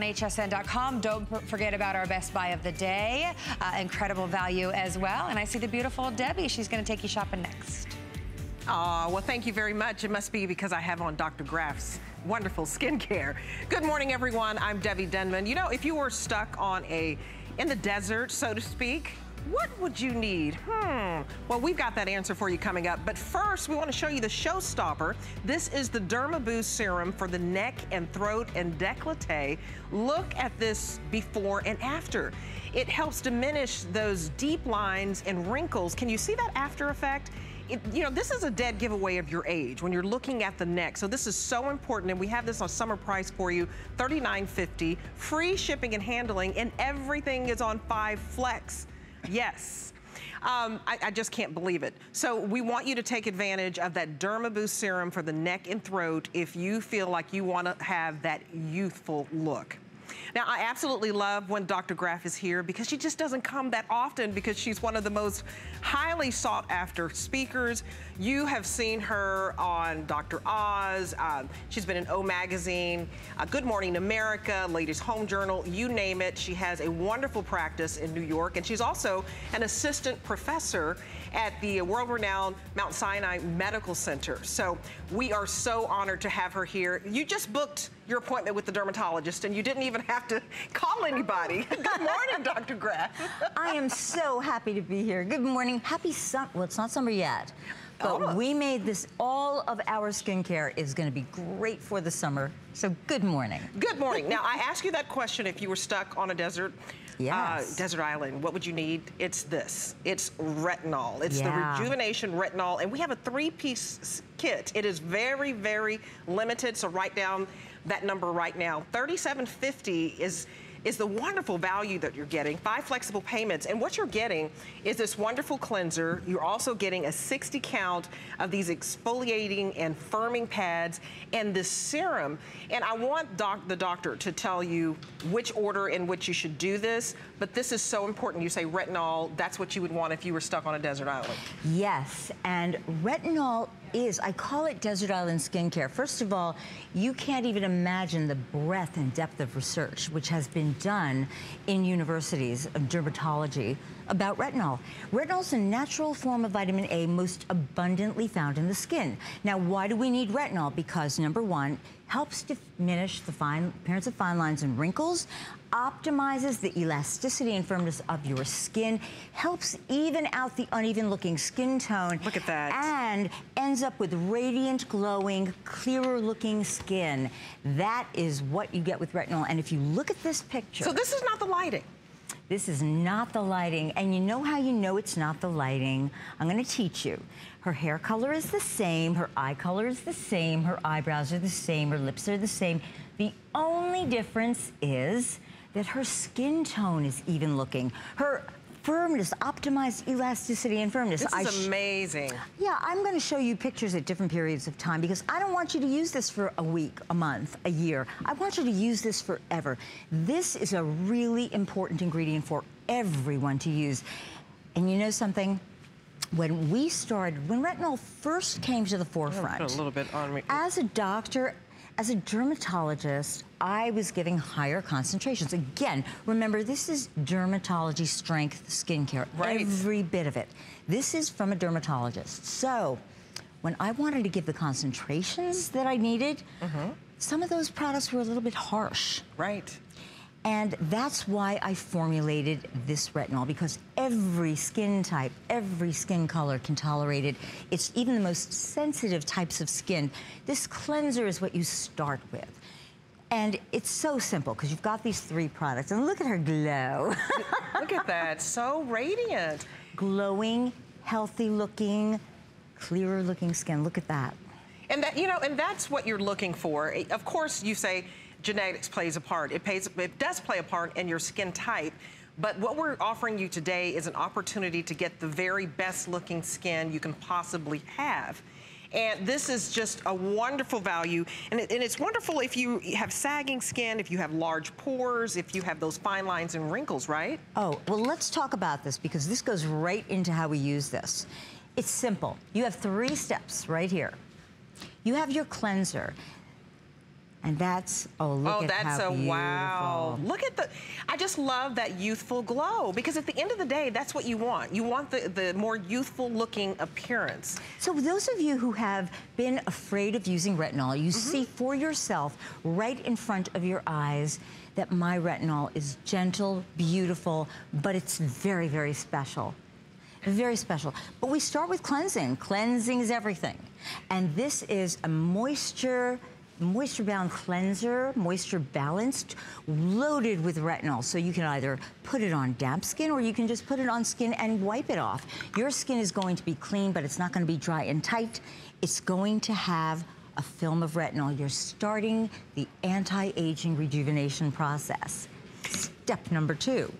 hsn.com. Don't forget about our best buy of the day. Uh, incredible value as well. And I see the beautiful Debbie. She's going to take you shopping next. Oh, well, thank you very much. It must be because I have on Dr. Graf's wonderful skincare. Good morning, everyone. I'm Debbie Denmon. You know, if you were stuck on a, in the desert, so to speak, what would you need? Hmm. Well, we've got that answer for you coming up. But first, we want to show you the showstopper. This is the Dermaboost Serum for the neck and throat and décolleté. Look at this before and after. It helps diminish those deep lines and wrinkles. Can you see that after effect? It, you know, this is a dead giveaway of your age when you're looking at the neck. So this is so important, and we have this on summer price for you, $39.50, free shipping and handling, and everything is on 5 Flex. Yes. Um, I, I, just can't believe it. So we want you to take advantage of that Dermaboost serum for the neck and throat if you feel like you want to have that youthful look. Now, I absolutely love when Dr. Graf is here because she just doesn't come that often because she's one of the most highly sought after speakers. You have seen her on Dr. Oz. Uh, she's been in O Magazine, uh, Good Morning America, Ladies Home Journal, you name it. She has a wonderful practice in New York and she's also an assistant professor at the world-renowned Mount Sinai Medical Center. So we are so honored to have her here. You just booked your appointment with the dermatologist and you didn't even have to call anybody. Good morning, Dr. Graf. I am so happy to be here. Good morning. Happy summer. Well, it's not summer yet. But oh. we made this, all of our skincare is gonna be great for the summer. So good morning. Good morning. now, I asked you that question if you were stuck on a desert yes. Uh, desert island, what would you need? It's this. It's retinol. It's yeah. the rejuvenation retinol. And we have a three-piece kit. It is very, very limited. So write down that number right now. 3750 is is the wonderful value that you're getting, five flexible payments. And what you're getting is this wonderful cleanser. You're also getting a 60 count of these exfoliating and firming pads and this serum. And I want doc the doctor to tell you which order in which you should do this, but this is so important. You say retinol, that's what you would want if you were stuck on a desert island. Yes, and retinol is, I call it Desert Island Skincare. First of all, you can't even imagine the breadth and depth of research which has been done in universities of dermatology about retinol. Retinol is a natural form of vitamin A most abundantly found in the skin. Now, why do we need retinol? Because number one, helps diminish the fine appearance of fine lines and wrinkles, optimizes the elasticity and firmness of your skin, helps even out the uneven looking skin tone. Look at that. And ends up with radiant, glowing, clearer looking skin. That is what you get with retinol. And if you look at this picture. So this is not the lighting. This is not the lighting. And you know how you know it's not the lighting? I'm gonna teach you. Her hair color is the same, her eye color is the same, her eyebrows are the same, her lips are the same. The only difference is that her skin tone is even looking. Her firmness, optimized elasticity and firmness. This is amazing. Yeah, I'm gonna show you pictures at different periods of time because I don't want you to use this for a week, a month, a year. I want you to use this forever. This is a really important ingredient for everyone to use. And you know something? When we started, when retinol first came to the forefront, a little bit on me. as a doctor, as a dermatologist, I was giving higher concentrations. Again, remember, this is dermatology strength skincare, right. every bit of it. This is from a dermatologist. So, when I wanted to give the concentrations that I needed, mm -hmm. some of those products were a little bit harsh. Right. And that's why I formulated this retinol, because every skin type, every skin color can tolerate it. It's even the most sensitive types of skin. This cleanser is what you start with. And it's so simple because you've got these three products. And look at her glow. look at that, so radiant. Glowing, healthy looking, clearer looking skin. Look at that. And that, you know, and that's what you're looking for. Of course, you say, genetics plays a part. It, pays, it does play a part in your skin type. But what we're offering you today is an opportunity to get the very best looking skin you can possibly have. And this is just a wonderful value. And, it, and, it's wonderful if you have sagging skin, if you have large pores, if you have those fine lines and wrinkles, right? Oh, well, let's talk about this because this goes right into how we use this. It's simple. You have three steps right here. You have your cleanser And that's, oh, look oh, at that's how a beautiful. wow. Look at the, I just love that youthful glow because at the end of the day, that's what you want. You want the, the more youthful looking appearance. So those of you who have been afraid of using retinol, you mm -hmm. see for yourself right in front of your eyes that my retinol is gentle, beautiful, but it's very, very special. Very special. But we start with cleansing. Cleansing is everything. And this is a moisture moisture bound cleanser, moisture balanced, loaded with retinol. So you can either put it on damp skin or you can just put it on skin and wipe it off. Your skin is going to be clean, but it's not going to be dry and tight. It's going to have a film of retinol. You're starting the anti-aging rejuvenation process. Step number two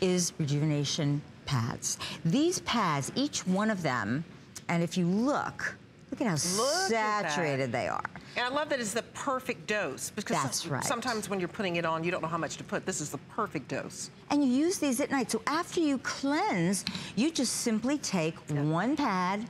is rejuvenation pads. These pads, each one of them, and if you look, look at how look saturated at they are. And I love that it's the perfect dose because That's right. sometimes when you're putting it on, you don't know how much to put. This is the perfect dose. And you use these at night. So after you cleanse, you just simply take one pad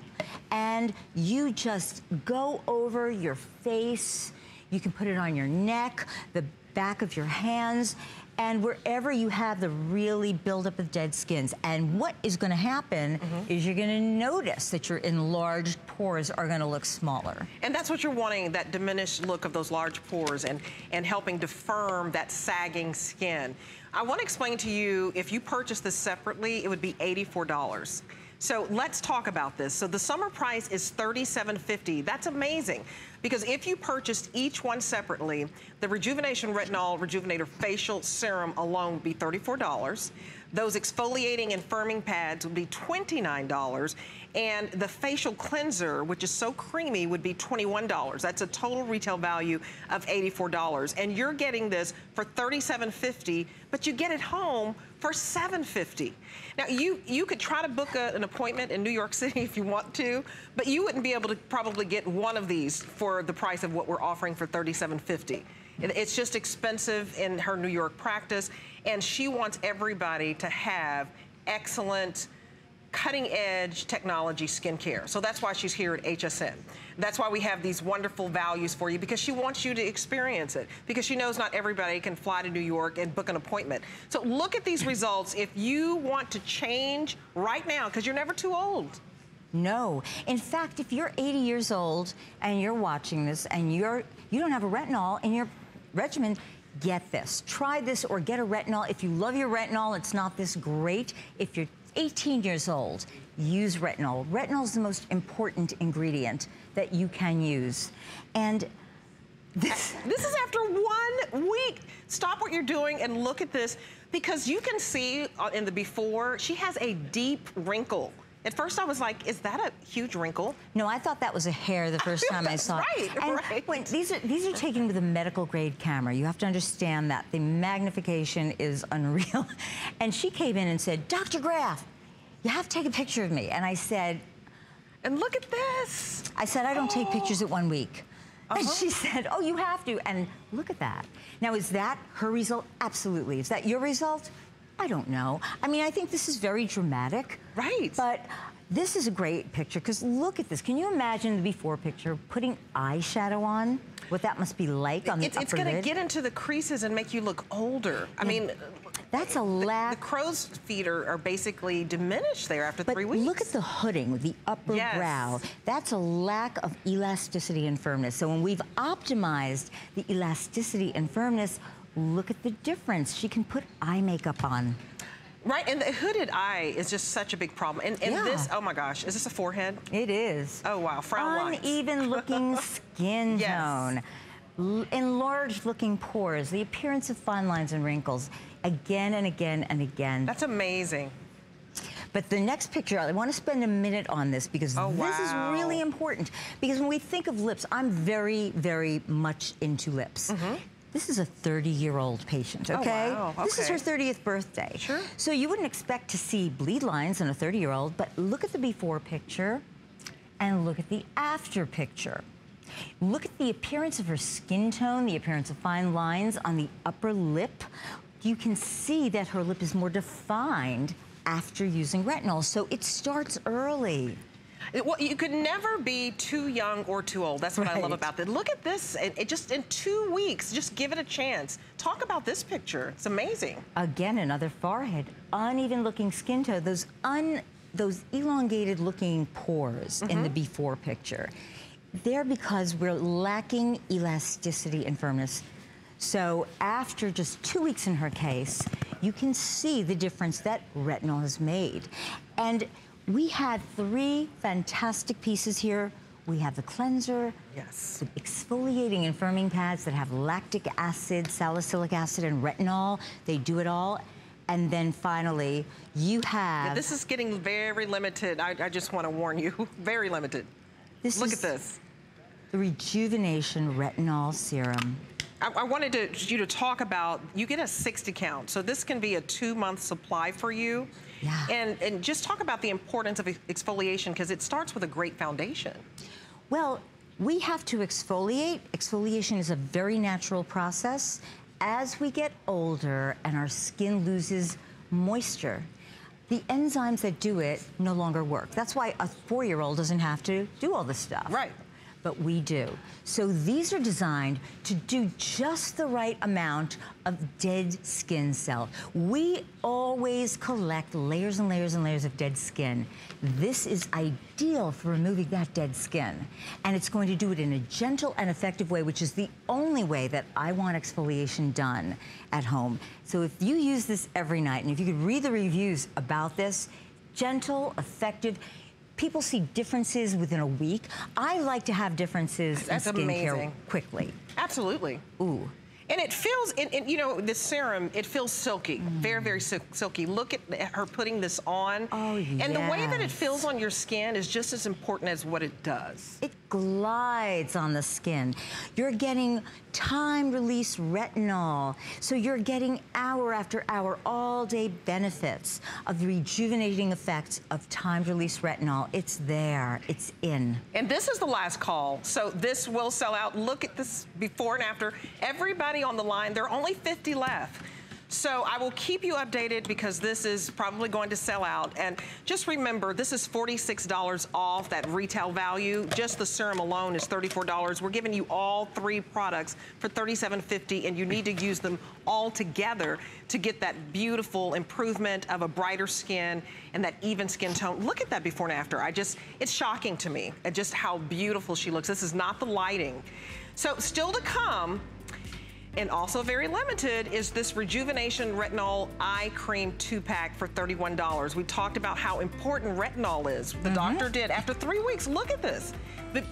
and you just go over your face. You can put it on your neck, the back of your hands, and wherever you have the really buildup of dead skins. And what is going to happen mm -hmm. is you're going to notice that your enlarged pores are going to look smaller. And that's what you're wanting, that diminished look of those large pores and, and helping to firm that sagging skin. I want to explain to you, if you purchase this separately, it would be $84. So let's talk about this. So the summer price is $37.50. That's amazing because if you purchased each one separately, the Rejuvenation Retinol Rejuvenator Facial Serum alone would be $34. Those exfoliating and firming pads would be $29. And the facial cleanser, which is so creamy, would be $21. That's a total retail value of $84. And you're getting this for $37.50, but you get it home for 750. Now, you, you could try to book a, an appointment in New York City if you want to, but you wouldn't be able to probably get one of these for the price of what we're offering for $37.50. It's just expensive in her New York practice, and she wants everybody to have excellent, cutting edge technology skincare. So that's why she's here at HSN. That's why we have these wonderful values for you because she wants you to experience it because she knows not everybody can fly to New York and book an appointment. So look at these results if you want to change right now because you're never too old. No. In fact, if you're 80 years old and you're watching this and you're you don't have a retinol in your regimen, get this. Try this or get a retinol. If you love your retinol, it's not this great. If you're 18 years old, use retinol. Retinol is the most important ingredient that you can use. And this, this is after one week. Stop what you're doing and look at this because you can see uh, in the before, she has a deep wrinkle. At first I was like, is that a huge wrinkle? No, I thought that was a hair the first time I saw right, it. And right, When, these, are, these are taken with a medical grade camera. You have to understand that. The magnification is unreal. And she came in and said, Dr. Graf, you have to take a picture of me. And I said, and look at this. I said, I don't oh. take pictures at one week. Uh -huh. And she said, oh, you have to. And look at that. Now, is that her result? Absolutely. Is that your result? I don't know. I mean, I think this is very dramatic. Right. But this is a great picture because look at this. Can you imagine the before picture putting eyeshadow on? What that must be like on the it's, upper It's going to get into the creases and make you look older. I mean, that's a lack. The, the crow's feet are, are, basically diminished there after but three weeks. look at the hooding, the upper yes. brow. That's a lack of elasticity and firmness. So when we've optimized the elasticity and firmness, look at the difference. She can put eye makeup on. Right, and the hooded eye is just such a big problem. And, and yeah. this, oh my gosh, is this a forehead? It is. Oh wow, frown Uneven looking skin yes. tone. Enlarged looking pores, the appearance of fine lines and wrinkles, again and again and again. That's amazing. But the next picture, I want to spend a minute on this because oh, this wow. is really important. Because when we think of lips, I'm very, very much into lips. Mm -hmm. This is a 30-year-old patient, oh, okay? Oh, wow. okay? This is her 30th birthday. Sure. So you wouldn't expect to see bleed lines in a 30-year-old, but look at the before picture and look at the after picture. Look at the appearance of her skin tone, the appearance of fine lines on the upper lip. You can see that her lip is more defined after using retinol, so it starts early. Well, you could never be too young or too old. That's what right. I love about this. Look at this. It, it, just in two weeks, just give it a chance. Talk about this picture. It's amazing. Again, another forehead. Uneven looking skin tone. Those un those elongated looking pores mm -hmm. in the mm-hmm. before picture. They're because we're lacking elasticity and firmness. So after just two weeks in her case, you can see the difference that retinol has made. And we had three fantastic pieces here. We have the cleanser, yes. the exfoliating and firming pads that have lactic acid, salicylic acid, and retinol. They do it all. And then finally, you have... Yeah, this is getting very limited. I, I just want to warn you, very limited. This Look at this. The Rejuvenation Retinol Serum. I, I wanted to, you to talk about, you get a 60 count. So this can be a two month supply for you. Yeah. And, and just talk about the importance of exfoliation because it starts with a great foundation. Well, we have to exfoliate. Exfoliation is a very natural process. As we get older and our skin loses moisture, the enzymes that do it no longer work. That's why a four-year-old doesn't have to do all this stuff. Right but we do. So these are designed to do just the right amount of dead skin cell. We always collect layers and layers and layers of dead skin. This is ideal for removing that dead skin. And it's going to do it in a gentle and effective way, which is the only way that I want exfoliation done at home. So if you use this every night, and if you could read the reviews about this, gentle, effective, people see differences within a week. I like to have differences That's in skincare amazing. quickly. Absolutely. Ooh. And it feels, and, and, you know, the serum, it feels silky, mm. very, very silky. Look at her putting this on. Oh, yes. And the way that it feels on your skin is just as important as what it does. It glides on the skin. You're getting time-release retinol. So you're getting hour after hour, all-day benefits of the rejuvenating effects of time-release retinol. It's there. It's in. And this is the last call. So this will sell out. Look at this before and after. Everybody on the line, there are only 50 left. So I will keep you updated because this is probably going to sell out. And just remember, this is $46 off that retail value. Just the serum alone is $34. We're giving you all three products for $37.50 and you need to use them all together to get that beautiful improvement of a brighter skin and that even skin tone. Look at that before and after. I just, it's shocking to me at just how beautiful she looks. This is not the lighting. So still to come, and also very limited is this Rejuvenation Retinol Eye Cream 2-pack for $31. We talked about how important retinol is. The mm -hmm. doctor did. After three weeks, look at this.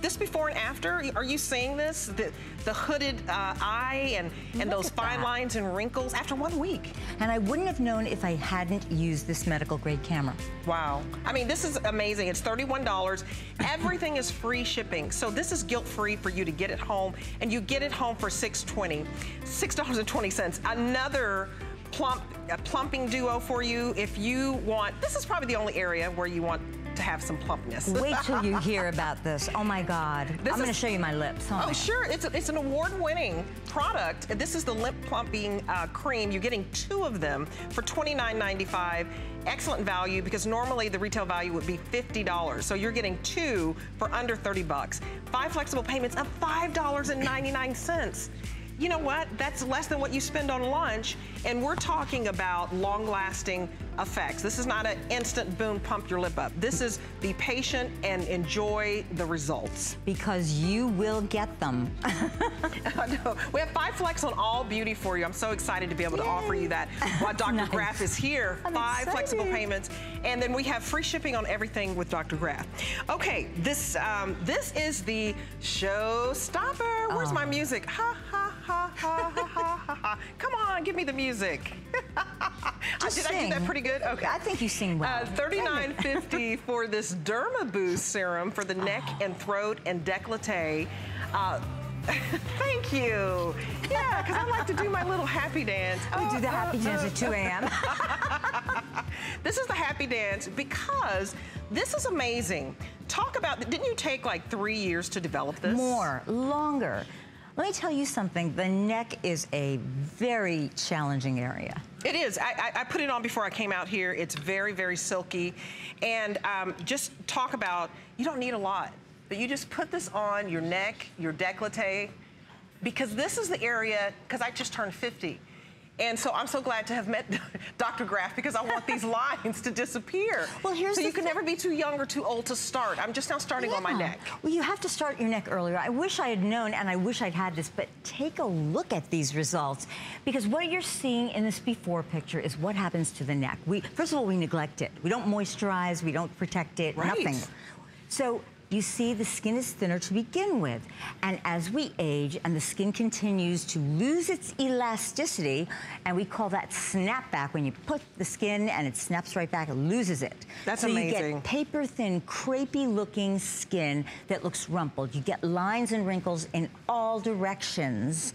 This before and after, are you seeing this? The, the hooded uh, eye and, and those fine that. lines and wrinkles after one week. And I wouldn't have known if I hadn't used this medical grade camera. Wow. I mean, this is amazing. It's $31. Everything is free shipping. So this is guilt-free for you to get it home and you get it home for $6.20. $6.20. Another plump, plumping duo for you if you want, this is probably the only area where you want to have some plumpness. Wait till you hear about this. Oh my God. This I'm going to show you my lips. Oh, oh sure. It's, a, it's an award-winning product. This is the lip plumping uh, cream. You're getting two of them for $29.95. Excellent value because normally the retail value would be $50. So you're getting two for under 30 bucks. Five flexible payments of $5.99 you know what? That's less than what you spend on lunch. And we're talking about long-lasting effects. This is not an instant boom, pump your lip up. This is be patient and enjoy the results. Because you will get them. we have five flex on all beauty for you. I'm so excited to be able Yay. to offer you that while Dr. nice. Graf is here. I'm five excited. flexible payments. And then we have free shipping on everything with Dr. Graf. Okay, this um, this is the showstopper. Where's oh. my music? Ha, ha, ha, ha, ha, ha, ha. Come on, give me the music. Just Did sing. I do that pretty good? Okay. I think you sing well. Uh, $39.50 for this Derma Boost serum for the neck oh. and throat and décolleté. Uh, Thank you. Yeah, because I like to do my little happy dance. We do the happy dance at 2 a.m. this is the happy dance because this is amazing. Talk about, didn't you take like three years to develop this? More, longer. Let me tell you something, the neck is a very challenging area. It is. I, I, put it on before I came out here. It's very, very silky. And um, just talk about, you don't need a lot, but you just put this on your neck, your décolleté, because this is the area, because I just turned 50. And so I'm so glad to have met Dr. Graf because I want these lines to disappear. Well, here's so you can never be too young or too old to start. I'm just now starting yeah. on my neck. Well, you have to start your neck earlier. I wish I had known and I wish I'd had this, but take a look at these results because what you're seeing in this before picture is what happens to the neck. We First of all, we neglect it. We don't moisturize, we don't protect it, right. nothing. So you see the skin is thinner to begin with. And as we age and the skin continues to lose its elasticity, and we call that snapback, when you put the skin and it snaps right back, it loses it. That's so amazing. you get paper-thin, crepey-looking skin that looks rumpled. You get lines and wrinkles in all directions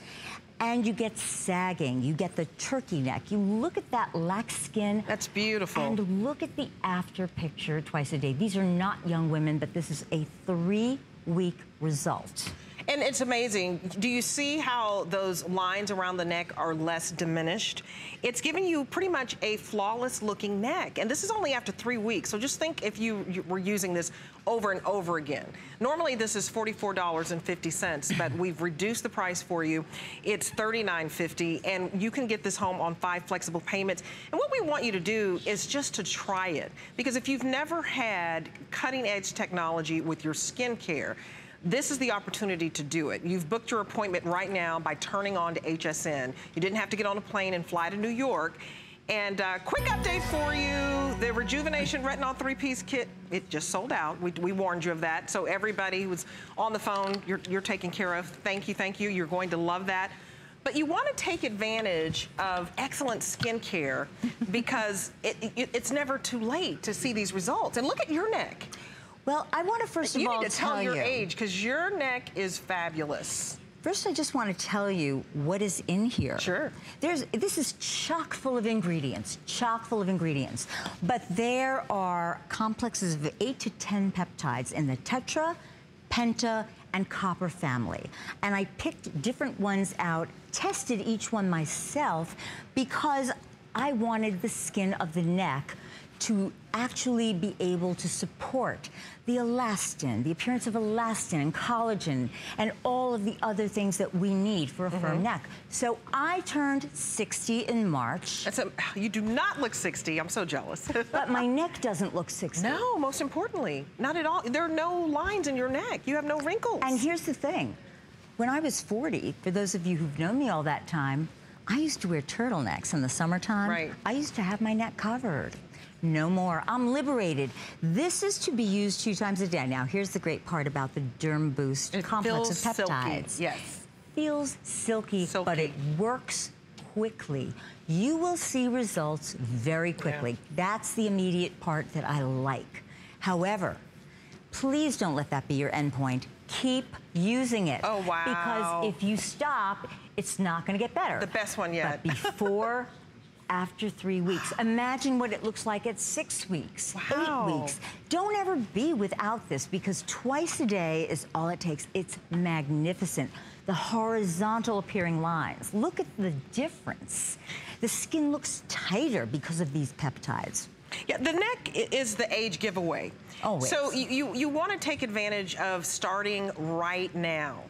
and you get sagging. You get the turkey neck. You look at that lax skin. That's beautiful. And look at the after picture twice a day. These are not young women, but this is a three-week result. And it's amazing. Do you see how those lines around the neck are less diminished? It's giving you pretty much a flawless looking neck. And this is only after three weeks. So just think if you, you were using this over and over again. Normally this is $44.50, but we've reduced the price for you. It's $39.50 and you can get this home on five flexible payments. And what we want you to do is just to try it. Because if you've never had cutting edge technology with your skincare, this is the opportunity to do it. You've booked your appointment right now by turning on to HSN. You didn't have to get on a plane and fly to New York. And uh, quick update for you, the Rejuvenation Retinol three-piece kit, it just sold out. We, we, warned you of that. So everybody who's on the phone, you're, you're taken care of. Thank you, thank you. You're going to love that. But you want to take advantage of excellent skincare because it, it, it's never too late to see these results. And look at your neck. Well, I want to first of you all need to tell, tell your age because your neck is fabulous. First, I just want to tell you what is in here. Sure. There's, this is chock full of ingredients, chock full of ingredients. But there are complexes of 8 to 10 peptides in the tetra, penta, and copper family. And I picked different ones out, tested each one myself, because I wanted the skin of the neck to actually be able to support the elastin, the appearance of elastin and collagen, and all of the other things that we need for a mm -hmm. firm mm-hmm. neck. So I turned 60 in March. That's a, you do not look 60. I'm so jealous. but my neck doesn't look 60. No, most importantly, not at all. There are no lines in your neck. You have no wrinkles. And here's the thing. When I was 40, for those of you who've known me all that time, I used to wear turtlenecks in the summertime. Right. I used to have my neck covered no more. I'm liberated. This is to be used two times a day. Now, here's the great part about the Derm Boost it complex of peptides. Silky. Yes. Feels silky, silky, but it works quickly. You will see results very quickly. Yeah. That's the immediate part that I like. However, please don't let that be your endpoint. Keep using it. Oh, wow. Because if you stop, it's not going to get better. The best one yet. But before after three weeks. Imagine what it looks like at six weeks, wow. eight weeks. Don't ever be without this because twice a day is all it takes. It's magnificent. The horizontal appearing lines. Look at the difference. The skin looks tighter because of these peptides. Yeah, the neck is the age giveaway. Always. So you, you, you want to take advantage of starting right now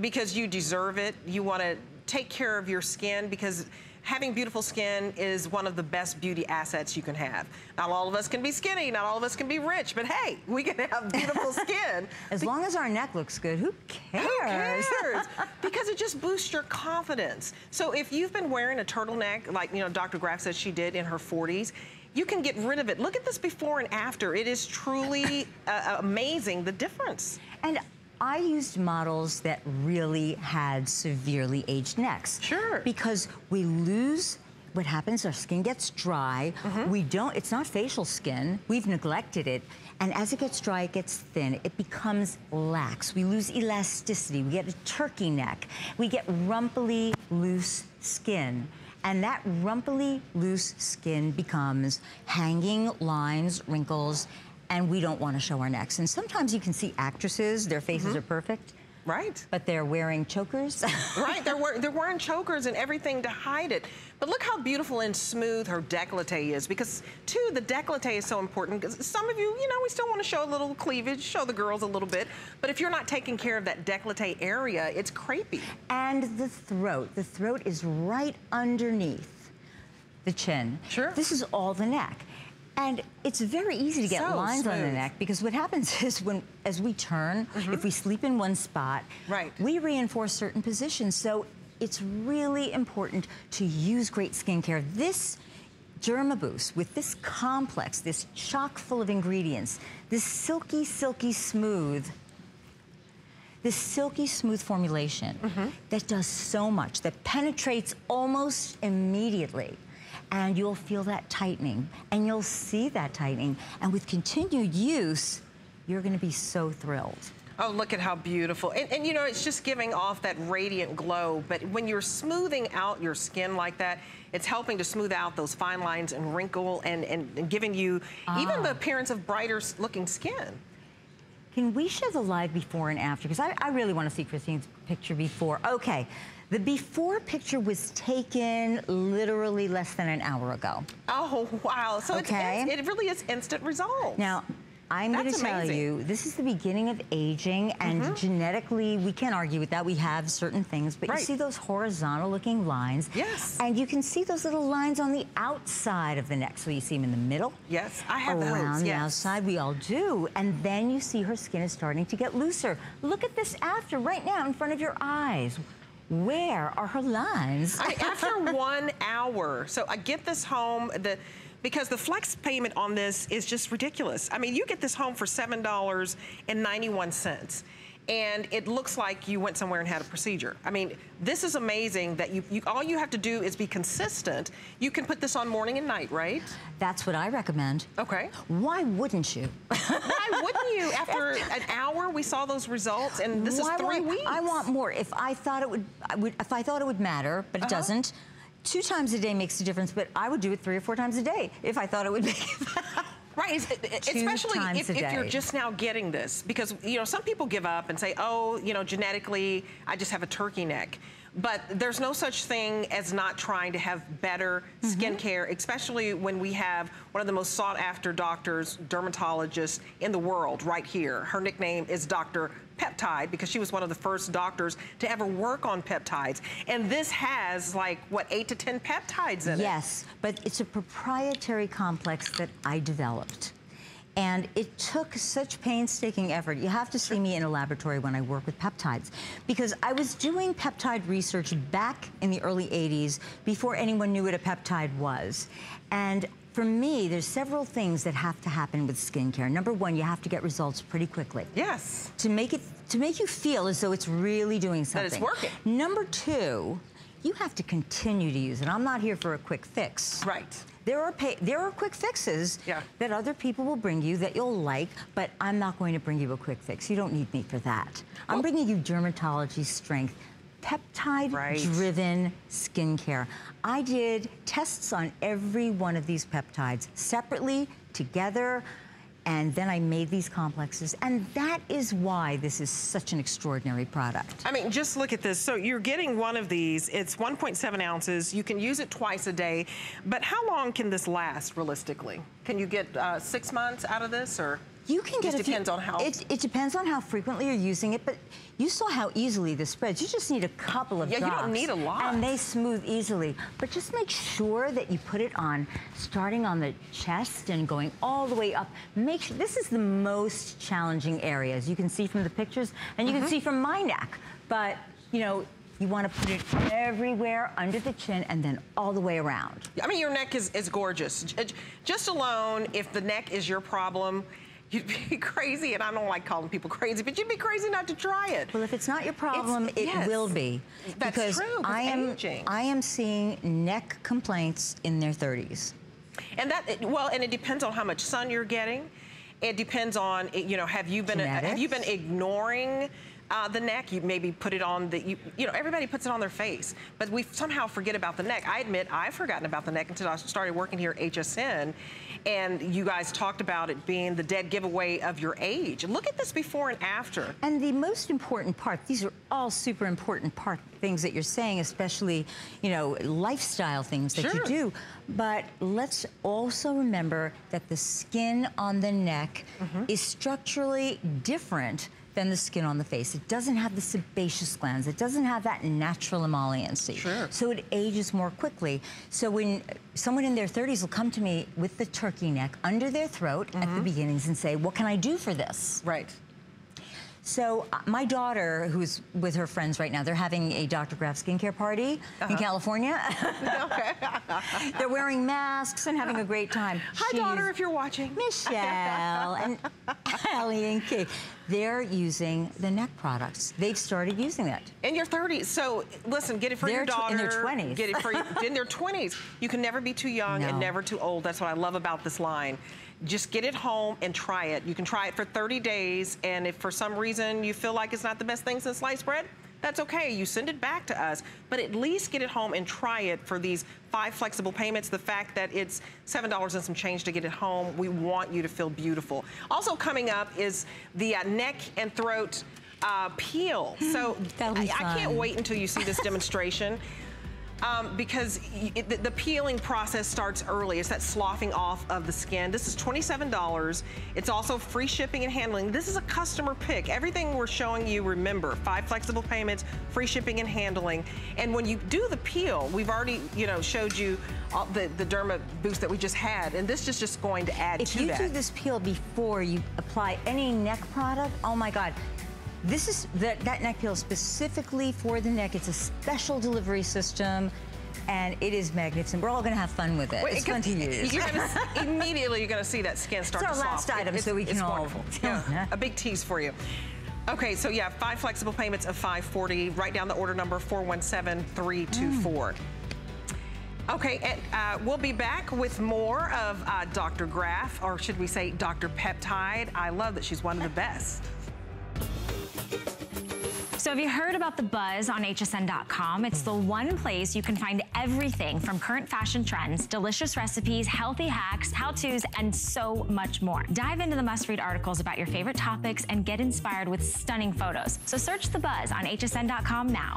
because you deserve it. You want to take care of your skin because having beautiful skin is one of the best beauty assets you can have. Not all of us can be skinny, not all of us can be rich, but hey, we can have beautiful skin. as long as our neck looks good, who cares? Who cares? because it just boosts your confidence. So if you've been wearing a turtleneck, like you know Dr. Graf said she did in her 40s, you can get rid of it. Look at this before and after. It is truly uh, amazing, the difference. And I used models that really had severely aged necks. Sure. Because we lose what happens, our skin gets dry. Mm -hmm. We don't, it's not facial skin. We've neglected it. And as it gets dry, it gets thin. It becomes lax. We lose elasticity. We get a turkey neck. We get rumply, loose skin. And that rumply, loose skin becomes hanging lines, wrinkles, and we don't want to show our necks. And sometimes you can see actresses, their faces mm -hmm. are perfect, Right. But they're wearing chokers. right, they're, they're wearing chokers and everything to hide it. But look how beautiful and smooth her décolleté is because, too, the décolleté is so important because some of you, you know, we still want to show a little cleavage, show the girls a little bit. But if you're not taking care of that décolleté area, it's crepey. And the throat. The throat is right underneath the chin. Sure. This is all the neck. And it's very easy to get so lines smooth. on the neck because what happens is when, as we turn, mm -hmm. if we sleep in one spot, right. we reinforce certain positions. So it's really important to use great skincare. This Derma Boost with this complex, this chock full of ingredients, this silky, silky smooth, this silky smooth formulation mm -hmm. that does so much, that penetrates almost immediately and you'll feel that tightening and you'll see that tightening. And with continued use, you're gonna be so thrilled. Oh, look at how beautiful. And, and, you know, it's just giving off that radiant glow. But when you're smoothing out your skin like that, it's helping to smooth out those fine lines and wrinkle and, and, and giving you ah. even the appearance of brighter looking skin. Can we show the live before and after? Because I, I really want to see Christine's picture before. Okay. The before picture was taken literally less than an hour ago. Oh, wow. So okay. it really is instant results. Now, I'm going to tell you, this is the beginning of aging, and mm -hmm. genetically, we can't argue with that. We have certain things, but right. you see those horizontal looking lines. Yes. And you can see those little lines on the outside of the neck. So you see them in the middle. Yes, I have around those. the yes. outside, we all do. And then you see her skin is starting to get looser. Look at this after, right now, in front of your eyes. Where are her lines? I, after one hour. So I get this home, the because the flex payment on this is just ridiculous. I mean, you get this home for $7.91 and it looks like you went somewhere and had a procedure. I mean, this is amazing that you, you, all you have to do is be consistent. You can put this on morning and night, right? That's what I recommend. Okay. Why wouldn't you? Why wouldn't you? After an hour, we saw those results, and this Why is three weeks. I want more. If I thought it would, I would if I thought it would matter, but it uh -huh. doesn't. Two times a day makes a difference, but I would do it three or four times a day if I thought it would make Right, especially if, if, you're just now getting this, because you know some people give up and say, oh, you know, genetically, I just have a turkey neck. But there's no such thing as not trying to have better mm -hmm. skincare, especially when we have one of the most sought after doctors, dermatologists in the world right here. Her nickname is Dr. Peptide because she was one of the first doctors to ever work on peptides. And this has like, what, eight to 10 peptides in yes, it? Yes, but it's a proprietary complex that I developed. And it took such painstaking effort. You have to see me in a laboratory when I work with peptides. Because I was doing peptide research back in the early 80s before anyone knew what a peptide was. And for me, there's several things that have to happen with skincare. Number one, you have to get results pretty quickly. Yes. To make it, to make you feel as though it's really doing something. That it's working. Number two, you have to continue to use it. I'm not here for a quick fix. Right. There are pay, there are quick fixes yeah. that other people will bring you that you'll like, but I'm not going to bring you a quick fix. You don't need me for that. Well, I'm bringing you dermatology strength, peptide-driven right. skincare. I did tests on every one of these peptides separately, together and then I made these complexes, and that is why this is such an extraordinary product. I mean, just look at this. So you're getting one of these. It's 1.7 ounces. You can use it twice a day, but how long can this last realistically? Can you get uh, six months out of this, or? You can get it depends on how. It, it, depends on how frequently you're using it, but you saw how easily this spreads. You just need a couple of yeah, drops. you don't need a lot. And they smooth easily. But just make sure that you put it on, starting on the chest and going all the way up. Make sure, this is the most challenging area, as you can see from the pictures, and you mm -hmm. can mm-hmm. see from my neck. But, you know, you want to put it everywhere under the chin and then all the way around. I mean, your neck is, is gorgeous. Just alone, if the neck is your problem, you'd be crazy, and I don't like calling people crazy, but you'd be crazy not to try it. Well, if it's not your problem, it's, it yes, will be. That's because true, I am, aging. I am seeing neck complaints in their 30s. And that, well, and it depends on how much sun you're getting. It depends on, you know, have you been, Genetics. have you been ignoring uh, the neck, you maybe put it on the, you, you know, everybody puts it on their face, but we somehow forget about the neck. I admit I've forgotten about the neck until I started working here at HSN. And you guys talked about it being the dead giveaway of your age. Look at this before and after. And the most important part, these are all super important part things that you're saying, especially, you know, lifestyle things that sure. you do. But let's also remember that the skin on the neck mm -hmm. is structurally different than the skin on the face. It doesn't have the sebaceous glands. It doesn't have that natural emolliency. Sure. So it ages more quickly. So when someone in their 30s will come to me with the turkey neck under their throat mm -hmm. at the mm-hmm. beginnings and say, what can I do for this? Right. So uh, my daughter, who's with her friends right now, they're having a Dr. Graf skincare party uh -huh. in uh-huh. California. they're wearing masks and having a great time. Hi, She's daughter, if you're watching. Michelle and Ellie and Kate. They're using the neck products. They've started using that. In your 30s. So listen, get it for they're your daughter. in their 20s. Get it for in their 20s. You can never be too young no. and never too old. That's what I love about this line just get it home and try it. You can try it for 30 days, and if for some reason you feel like it's not the best thing since sliced bread, that's okay. You send it back to us, but at least get it home and try it for these five flexible payments. The fact that it's $7 and some change to get it home, we want you to feel beautiful. Also coming up is the uh, neck and throat uh, peel. So I, I can't wait until you see this demonstration um, because it, the, the, peeling process starts early. It's that sloughing off of the skin. This is $27. It's also free shipping and handling. This is a customer pick. Everything we're showing you, remember, five flexible payments, free shipping and handling. And when you do the peel, we've already, you know, showed you the, the Derma boost that we just had, and this is just going to add if to that. If you do this peel before you apply any neck product, oh my God, this is that, that neck peel specifically for the neck. It's a special delivery system and it is magnificent. We're all going to have fun with it. It's fun to use. You're gonna, immediately, you're going to see that skin start it's to our last soft. item, it, so we can all. Wonderful. Yeah, a big tease for you. Okay, so yeah, five flexible payments of 540. Write down the order number 417324. Mm. Okay, and uh, we'll be back with more of uh, Dr. Graf, or should we say Dr. Peptide. I love that she's one of the best. So have you heard about the buzz on hsn.com? It's the one place you can find everything from current fashion trends, delicious recipes, healthy hacks, how-tos, and so much more. Dive into the must-read articles about your favorite topics and get inspired with stunning photos. So search the buzz on hsn.com now.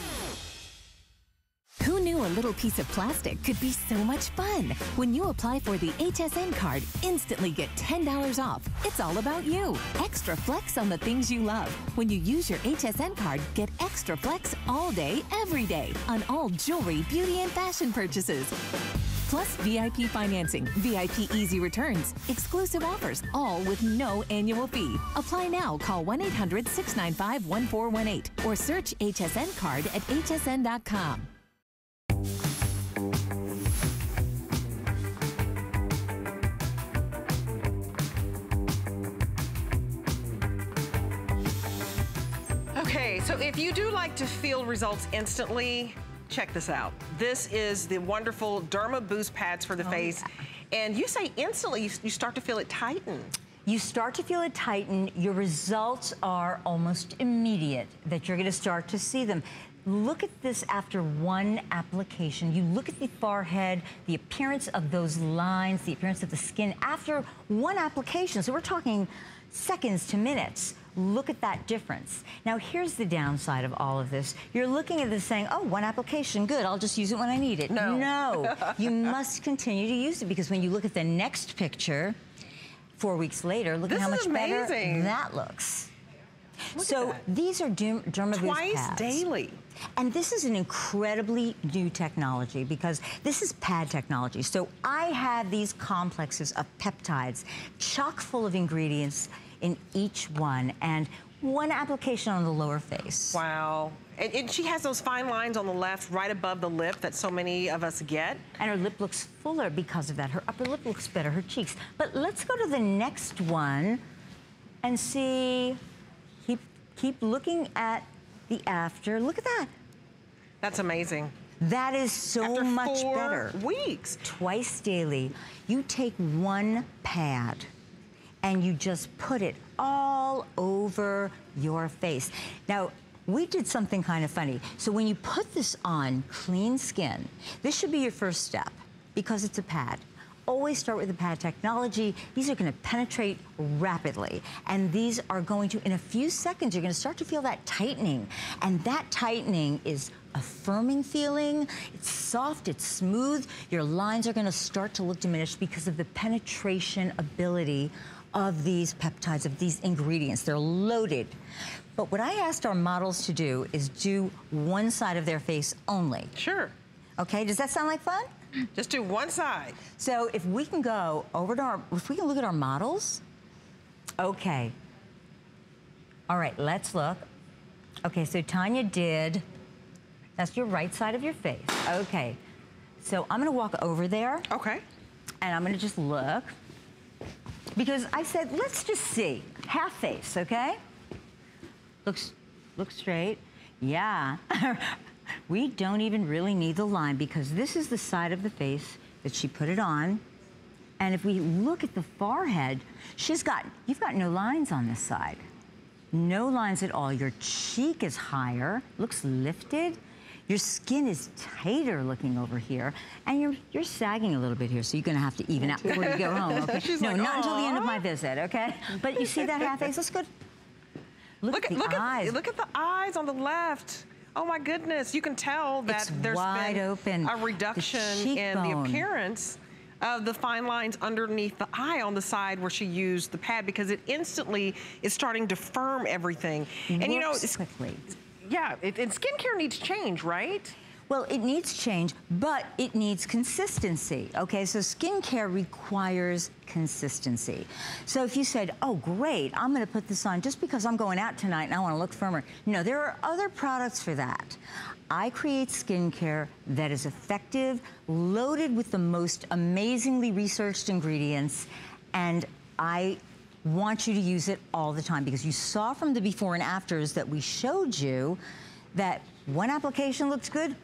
Little piece of plastic could be so much fun? When you apply for the HSN card, instantly get $10 off. It's all about you. Extra flex on the things you love. When you use your HSN card, get extra flex all day, every day on all jewelry, beauty, and fashion purchases. Plus VIP financing, VIP easy returns, exclusive offers, all with no annual fee. Apply now. Call 1 800 695 1418 or search HSN card at hsn.com. so if you do like to feel results instantly, check this out. This is the wonderful Derma Boost pads for the oh, face. Yeah. And you say instantly, you, start to feel it tighten. You start to feel it tighten. Your results are almost immediate that you're going to start to see them. Look at this after one application. You look at the forehead, the appearance of those lines, the appearance of the skin after one application. So we're talking seconds to minutes Look at that difference. Now, here's the downside of all of this. You're looking at this saying, oh, one application, good, I'll just use it when I need it. No. No, you must continue to use it because when you look at the next picture, four weeks later, look This at how much better that looks. Look so these are Derm- Dermaboost Twice pads. daily. And this is an incredibly new technology because this is pad technology. So I have these complexes of peptides chock full of ingredients in each one and one application on the lower face. Wow. And, and she has those fine lines on the left, right above the lip that so many of us get. And her lip looks fuller because of that. Her upper lip looks better, her cheeks. But let's go to the next one and see, keep, keep looking at the after. Look at that. That's amazing. That is so After much better. weeks. Twice daily, you take one pad and you just put it all over your face. Now, we did something kind of funny. So when you put this on clean skin, this should be your first step because it's a pad. Always start with the pad technology. These are going to penetrate rapidly. And these are going to, in a few seconds, you're going to start to feel that tightening. And that tightening is a firming feeling. It's soft, it's smooth. Your lines are going to start to look diminished because of the penetration ability of these peptides, of these ingredients. They're loaded. But what I asked our models to do is do one side of their face only. Sure. Okay, does that sound like fun? Just do one side. So if we can go over to our, if we can look at our models, okay. All right, let's look. Okay, so Tanya did, that's your right side of your face. Okay, so I'm gonna walk over there Okay. and I'm gonna just look. Because I said, let's just see, half face, okay? Looks, look straight. Yeah. we don't even really need the line because this is the side of the face that she put it on. And if we look at the forehead, she's got, you've got no lines on this side. No lines at all. Your cheek is higher, looks lifted. Your skin is tighter looking over here, and you're you're sagging a little bit here, so you're gonna have to even out before you go home. Okay? She's no, like, not until the end of my visit, okay? But you see that half face? That's good. Look, Look at the look eyes. at look at the eyes on the left. Oh my goodness, you can tell that It's there's wide been open. a The reduction in the appearance of the fine lines underneath the eye on the side where she used the pad because it instantly is starting to firm everything. And you know, it's, quickly. Yeah, it, and skincare needs change, right? Well, it needs change, but it needs consistency. Okay, so skincare requires consistency. So if you said, oh, great, I'm gonna put this on just because I'm going out tonight and I wanna look firmer. No, there are other products for that. I create skincare that is effective, loaded with the most amazingly researched ingredients, and I want you to use it all the time because you saw from the before and afters that we showed you that one application looks good,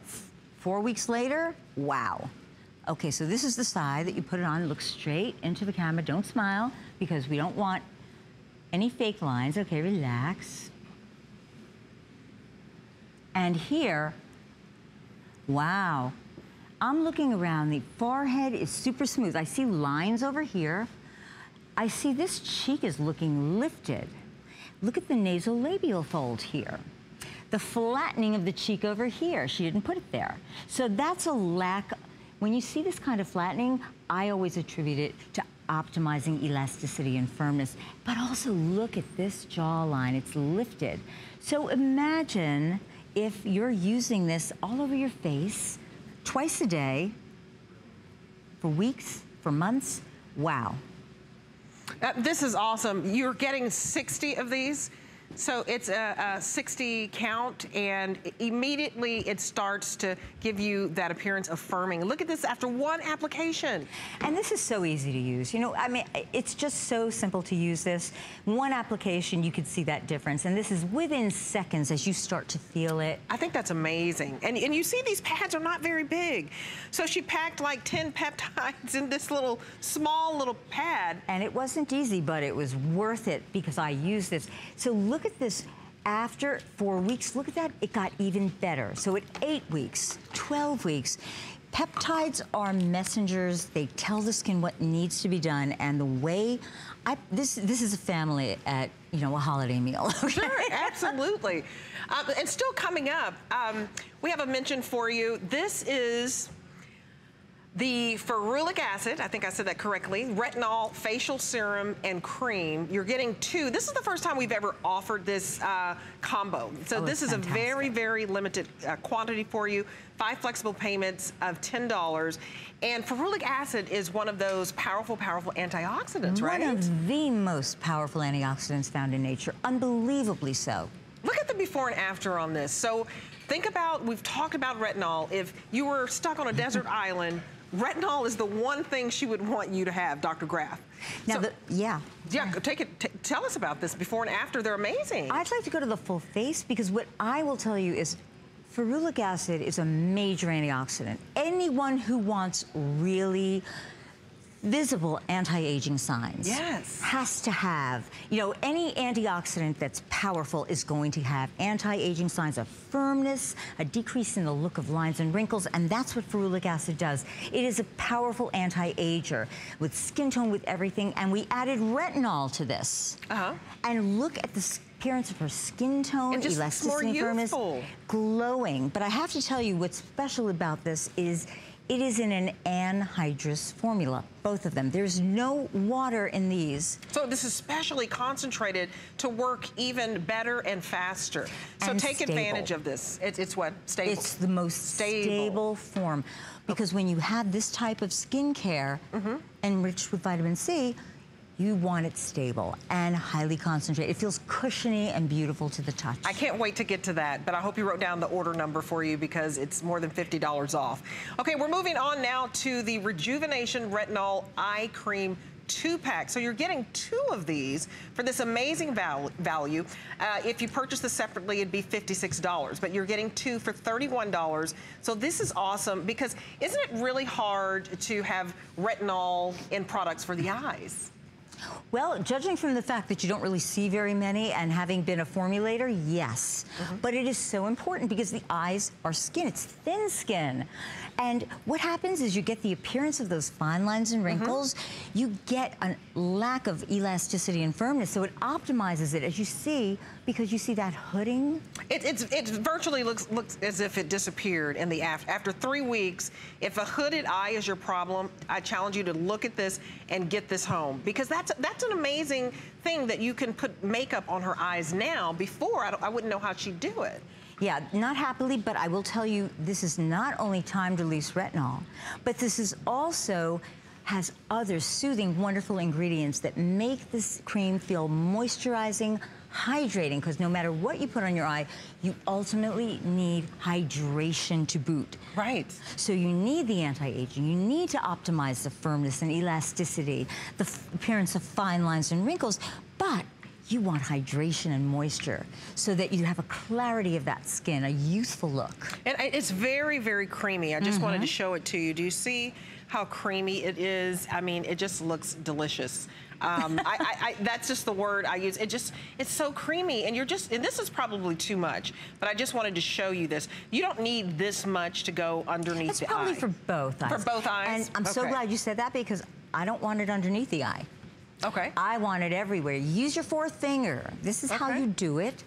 four weeks later, wow. Okay, so this is the side that you put it on, look straight into the camera, don't smile because we don't want any fake lines. Okay, relax. And here, wow. I'm looking around, the forehead is super smooth. I see lines over here. I see this cheek is looking lifted. Look at the nasolabial fold here. The flattening of the cheek over here, she didn't put it there. So that's a lack, when you see this kind of flattening, I always attribute it to optimizing elasticity and firmness. But also look at this jawline, it's lifted. So imagine if you're using this all over your face, twice a day, for weeks, for months, wow. This is awesome. You're getting 60 of these. So it's a, a 60 count and immediately it starts to give you that appearance of firming. Look at this after one application. And this is so easy to use. You know, I mean, it's just so simple to use this. One application, you could see that difference. And this is within seconds as you start to feel it. I think that's amazing. And, and you see these pads are not very big. So she packed like 10 peptides in this little, small little pad. And it wasn't easy, but it was worth it because I used this. So look at this. After four weeks, look at that, it got even better. So at eight weeks, 12 weeks, Peptides are messengers. They tell the skin what needs to be done, and the way I this this is a family at you know a holiday meal. Sure, absolutely. Um, and still coming up, um, we have a mention for you. This is the ferulic acid, I think I said that correctly, retinol facial serum and cream. You're getting two. This is the first time we've ever offered this uh, combo. So oh, this is fantastic. a very, very limited uh, quantity for you. Five flexible payments of $10. And ferulic acid is one of those powerful, powerful antioxidants, one right? One of the most powerful antioxidants found in nature, unbelievably so. Look at the before and after on this. So think about, we've talked about retinol. If you were stuck on a desert island, retinol is the one thing she would want you to have, Dr. Graf. Now, so, the, yeah. Yeah, take it. tell us about this before and after. They're amazing. I'd like to go to the full face because what I will tell you is ferulic acid is a major antioxidant. Anyone who wants really visible anti-aging signs yes. has to have, you know, any antioxidant that's powerful is going to have anti-aging signs of firmness, a decrease in the look of lines and wrinkles, and that's what ferulic acid does. It is a powerful anti-ager with skin tone, with everything, and we added retinol to this. Uh-huh. And look at the appearance of her skin tone, just elasticity, firmness, glowing. But I have to tell you what's special about this is it is in an anhydrous formula, both of them. There's no water in these. So this is specially concentrated to work even better and faster. So and take stable. advantage of this. It's, it's what? Stable. It's the most stable, stable form. Because when you have this type of skincare mm -hmm. enriched with vitamin C, you want it stable and highly concentrated. It feels cushiony and beautiful to the touch. I can't wait to get to that, but I hope you wrote down the order number for you because it's more than $50 off. Okay, we're moving on now to the Rejuvenation Retinol Eye Cream two pack. So you're getting two of these for this amazing val value. Uh, if you purchase this separately, it'd be $56, but you're getting two for $31. So this is awesome because isn't it really hard to have retinol in products for the eyes? Well, judging from the fact that you don't really see very many and having been a formulator, yes. Mm -hmm. But it is so important because the eyes are skin. It's thin skin. And what happens is you get the appearance of those fine lines and Mm-hmm. wrinkles. Mm -hmm. You get a lack of elasticity and firmness. So it optimizes it, as you see, because you see that hooding. It, it's, it virtually looks, looks as if it disappeared in the after. After three weeks, if a hooded eye is your problem, I challenge you to look at this and get this home. Because that's, that's an amazing thing that you can put makeup on her eyes now. Before, I, I wouldn't know how she'd do it. Yeah, not happily, but I will tell you, this is not only time-release retinol, but this is also has other soothing, wonderful ingredients that make this cream feel moisturizing, hydrating, because no matter what you put on your eye, you ultimately need hydration to boot. Right. So you need the anti-aging. You need to optimize the firmness and elasticity, the appearance of fine lines and wrinkles, but you want hydration and moisture so that you have a clarity of that skin, a youthful look. And it's very, very creamy. I just mm -hmm. wanted to Mm-hmm. show it to you. Do you see how creamy it is? I mean, it just looks delicious. Um, I, I, I, that's just the word I use. It just, it's so creamy and you're just, and this is probably too much, but I just wanted to show you this. You don't need this much to go underneath it's the eye. It's probably for both eyes. For both eyes? And I'm okay. so glad you said that because I don't want it underneath the eye. Okay. I want it everywhere. Use your fourth finger. This is okay. how you do it.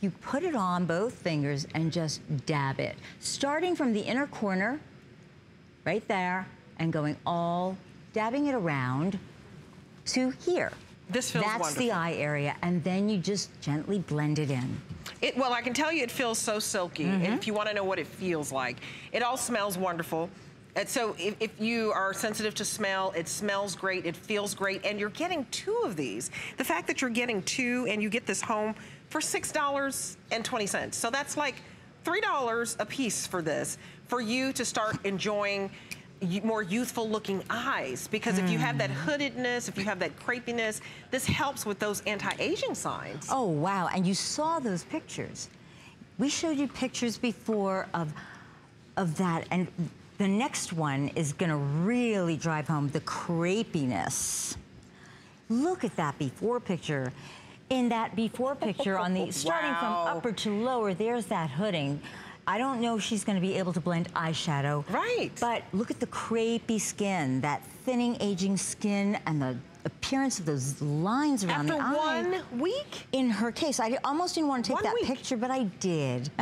You put it on both fingers and just dab it. Starting from the inner corner, right there, and going all, dabbing it around to here. This feels That's wonderful. the eye area, and then you just gently blend it in. It, well, I can tell you it feels so silky, mm -hmm. and if you want to know what it feels like, it all smells wonderful. And so if, if, you are sensitive to smell, it smells great, it feels great, and you're getting two of these. The fact that you're getting two and you get this home for $6.20. So that's like $3 a piece for this, for you to start enjoying more youthful looking eyes because mm. if you have that hoodedness, if you have that crepiness, this helps with those anti-aging signs. Oh, wow. And you saw those pictures. We showed you pictures before of, of that. And the next one is gonna really drive home the crepiness. Look at that before picture. In that before picture on the, starting wow. from upper to lower, there's that hooding. I don't know if she's going to be able to blend eyeshadow. Right. But look at the crepey skin, that thinning, aging skin, and the appearance of those lines around After the eye. one week? In her case, I almost didn't want to take One that week. picture, but I did.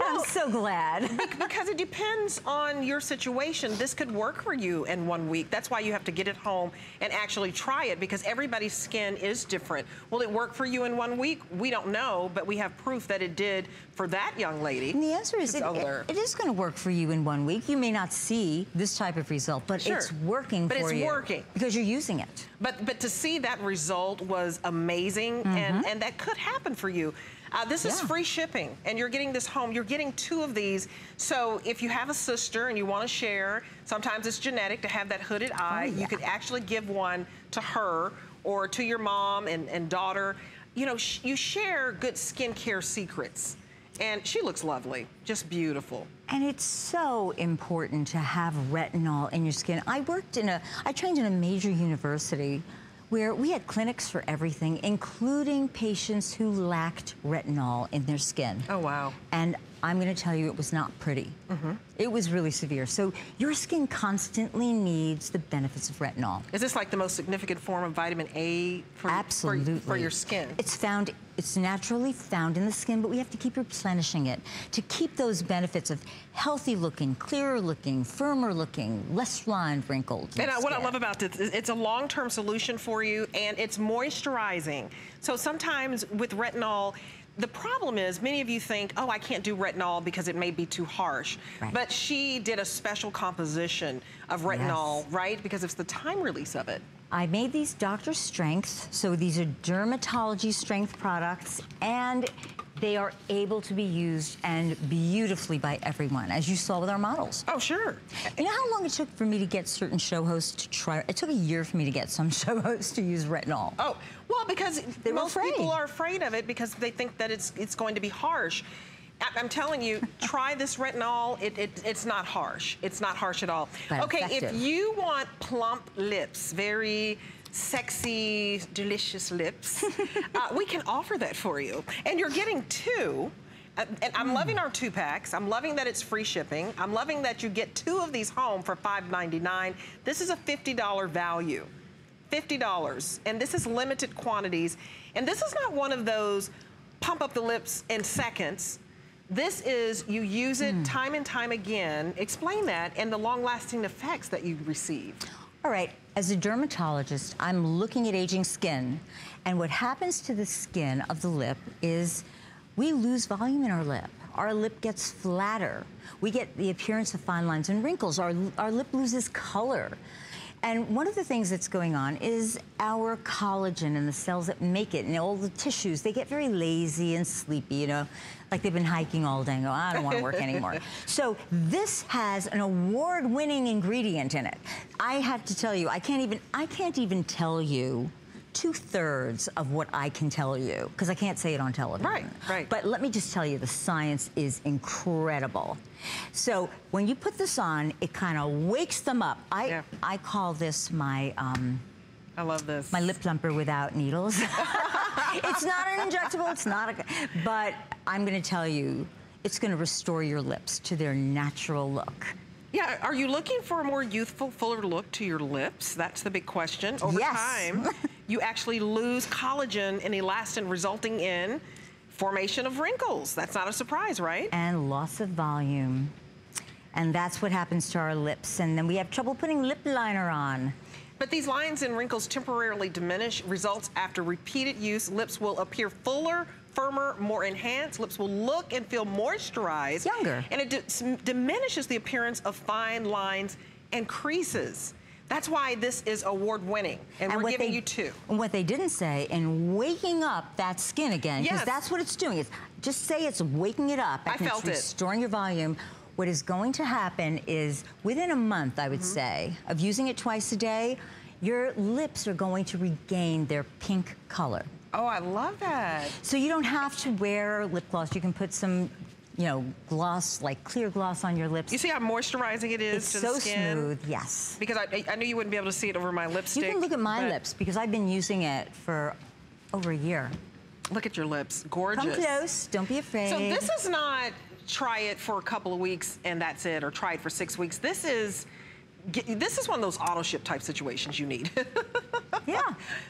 I'm so glad. because it depends on your situation. This could work for you in one week. That's why you have to get it home and actually try it because everybody's skin is different. Will it work for you in one week? We don't know, but we have proof that it did for that young lady. And the answer is it, older. it is going to work for you in one week. You may not see this type of result, but Sure. it's working for you. But it's you. working. Because you're using it. But but to see that result was amazing, and, and that could happen for you. Uh, this is Mm-hmm. Free shipping, and you're getting this home. You're getting two of these. So if you have a sister and you want to share, sometimes it's genetic to have that hooded eye. yeah. You could actually give one to her or to your mom and, and daughter. You know, sh- you share good skincare secrets. And she looks lovely, just beautiful. And it's so important to have retinol in your skin. I worked in a, I trained in a major university where we had clinics for everything, including patients who lacked retinol in their skin. Oh, wow. And I'm going to tell you, it was not pretty. Mm -hmm. It was really severe. So your skin constantly needs the benefits of retinol. Is this like the most significant form of vitamin A for, for- Absolutely. for your skin? It's found, it's naturally found in the skin, but we have to keep replenishing it to keep those benefits of healthy looking, clearer looking, firmer looking, less lined, wrinkled. And uh, I, what I love about this is it's a long-term solution for you, and it's moisturizing. So sometimes with retinol, the problem is many of you think, oh, I can't do retinol because it may be too harsh. Right. But she did a special composition of retinol, Yes. right? Because it's the time release of it. I made these doctor strength, so these are dermatology strength products, and they are able to be used and beautifully by everyone, as you saw with our models. Oh, sure. You know how long it took for me to get certain show hosts to try? It took a year for me to get some show hosts to use retinol. Oh, well, because They most people are afraid of it because they think that it's it's going to be harsh. I- I'm telling you, try this retinol. It, it, it's not harsh. It's not harsh at all. But okay, effective. if you want plump lips, very sexy, delicious lips, uh, we can offer that for you. And you're getting two. Uh, and I'm loving our two packs. I'm loving that it's free shipping. I'm loving that you get two of these home for $5.99. This is a $50 value. $50. And this is limited quantities. And this is not one of those pump up the lips in seconds. This is you use it time and time again. Explain that and the long lasting effects that you receive. All right, as a dermatologist, I'm looking at aging skin, and what happens to the skin of the lip is we lose volume in our lip. Our lip gets flatter. We get the appearance of fine lines and wrinkles. Our, our lip loses color. And one of the things that's going on is our collagen and the cells that make it and all the tissues, they get very lazy and sleepy, you know, like they've been hiking all day and go, I don't want to work anymore. So this has an award-winning ingredient in it. I have to tell you, I can't even, I can't even tell you two-thirds of what I can tell you because I can't say it on television. Right, right. But let me just tell you, the science is incredible. So when you put this on, it kind of wakes them up. I, Yeah. I call this my, um, I love this. my lip plumper without needles. it's not an injectable, it's not a, but I'm gonna tell you, it's gonna restore your lips to their natural look. Yeah, are you looking for a more youthful, fuller look to your lips? That's the big question. Over Yes. time, you actually lose collagen and elastin, resulting in formation of wrinkles. That's not a surprise, right? And loss of volume. And that's what happens to our lips. And then we have trouble putting lip liner on. But these lines and wrinkles temporarily diminish. Results after repeated use, lips will appear fuller, firmer, more enhanced. Lips will look and feel moisturized. Younger. And it di- diminishes the appearance of fine lines and creases. That's why this is award winning. And, we're what giving they, you two. And what they didn't say, in waking up that skin again, because Yes. that's what it's doing. It's just say it's waking it up. I and felt it. it's restoring your volume. What is going to happen is within a month, I would Mm-hmm. say, of using it twice a day, your lips are going to regain their pink color. Oh, I love that. So you don't have to wear lip gloss. You can put some, you know, gloss, like clear gloss on your lips. You see how moisturizing it is it's to so the skin? smooth, yes. Because I, I knew you wouldn't be able to see it over my lipstick. You can look at my lips because I've been using it for over a year. Look at your lips. Gorgeous. Come close. Don't be afraid. So this is not try it for a couple of weeks and that's it, or try it for six weeks. This is, this is one of those auto ship type situations you need. yeah.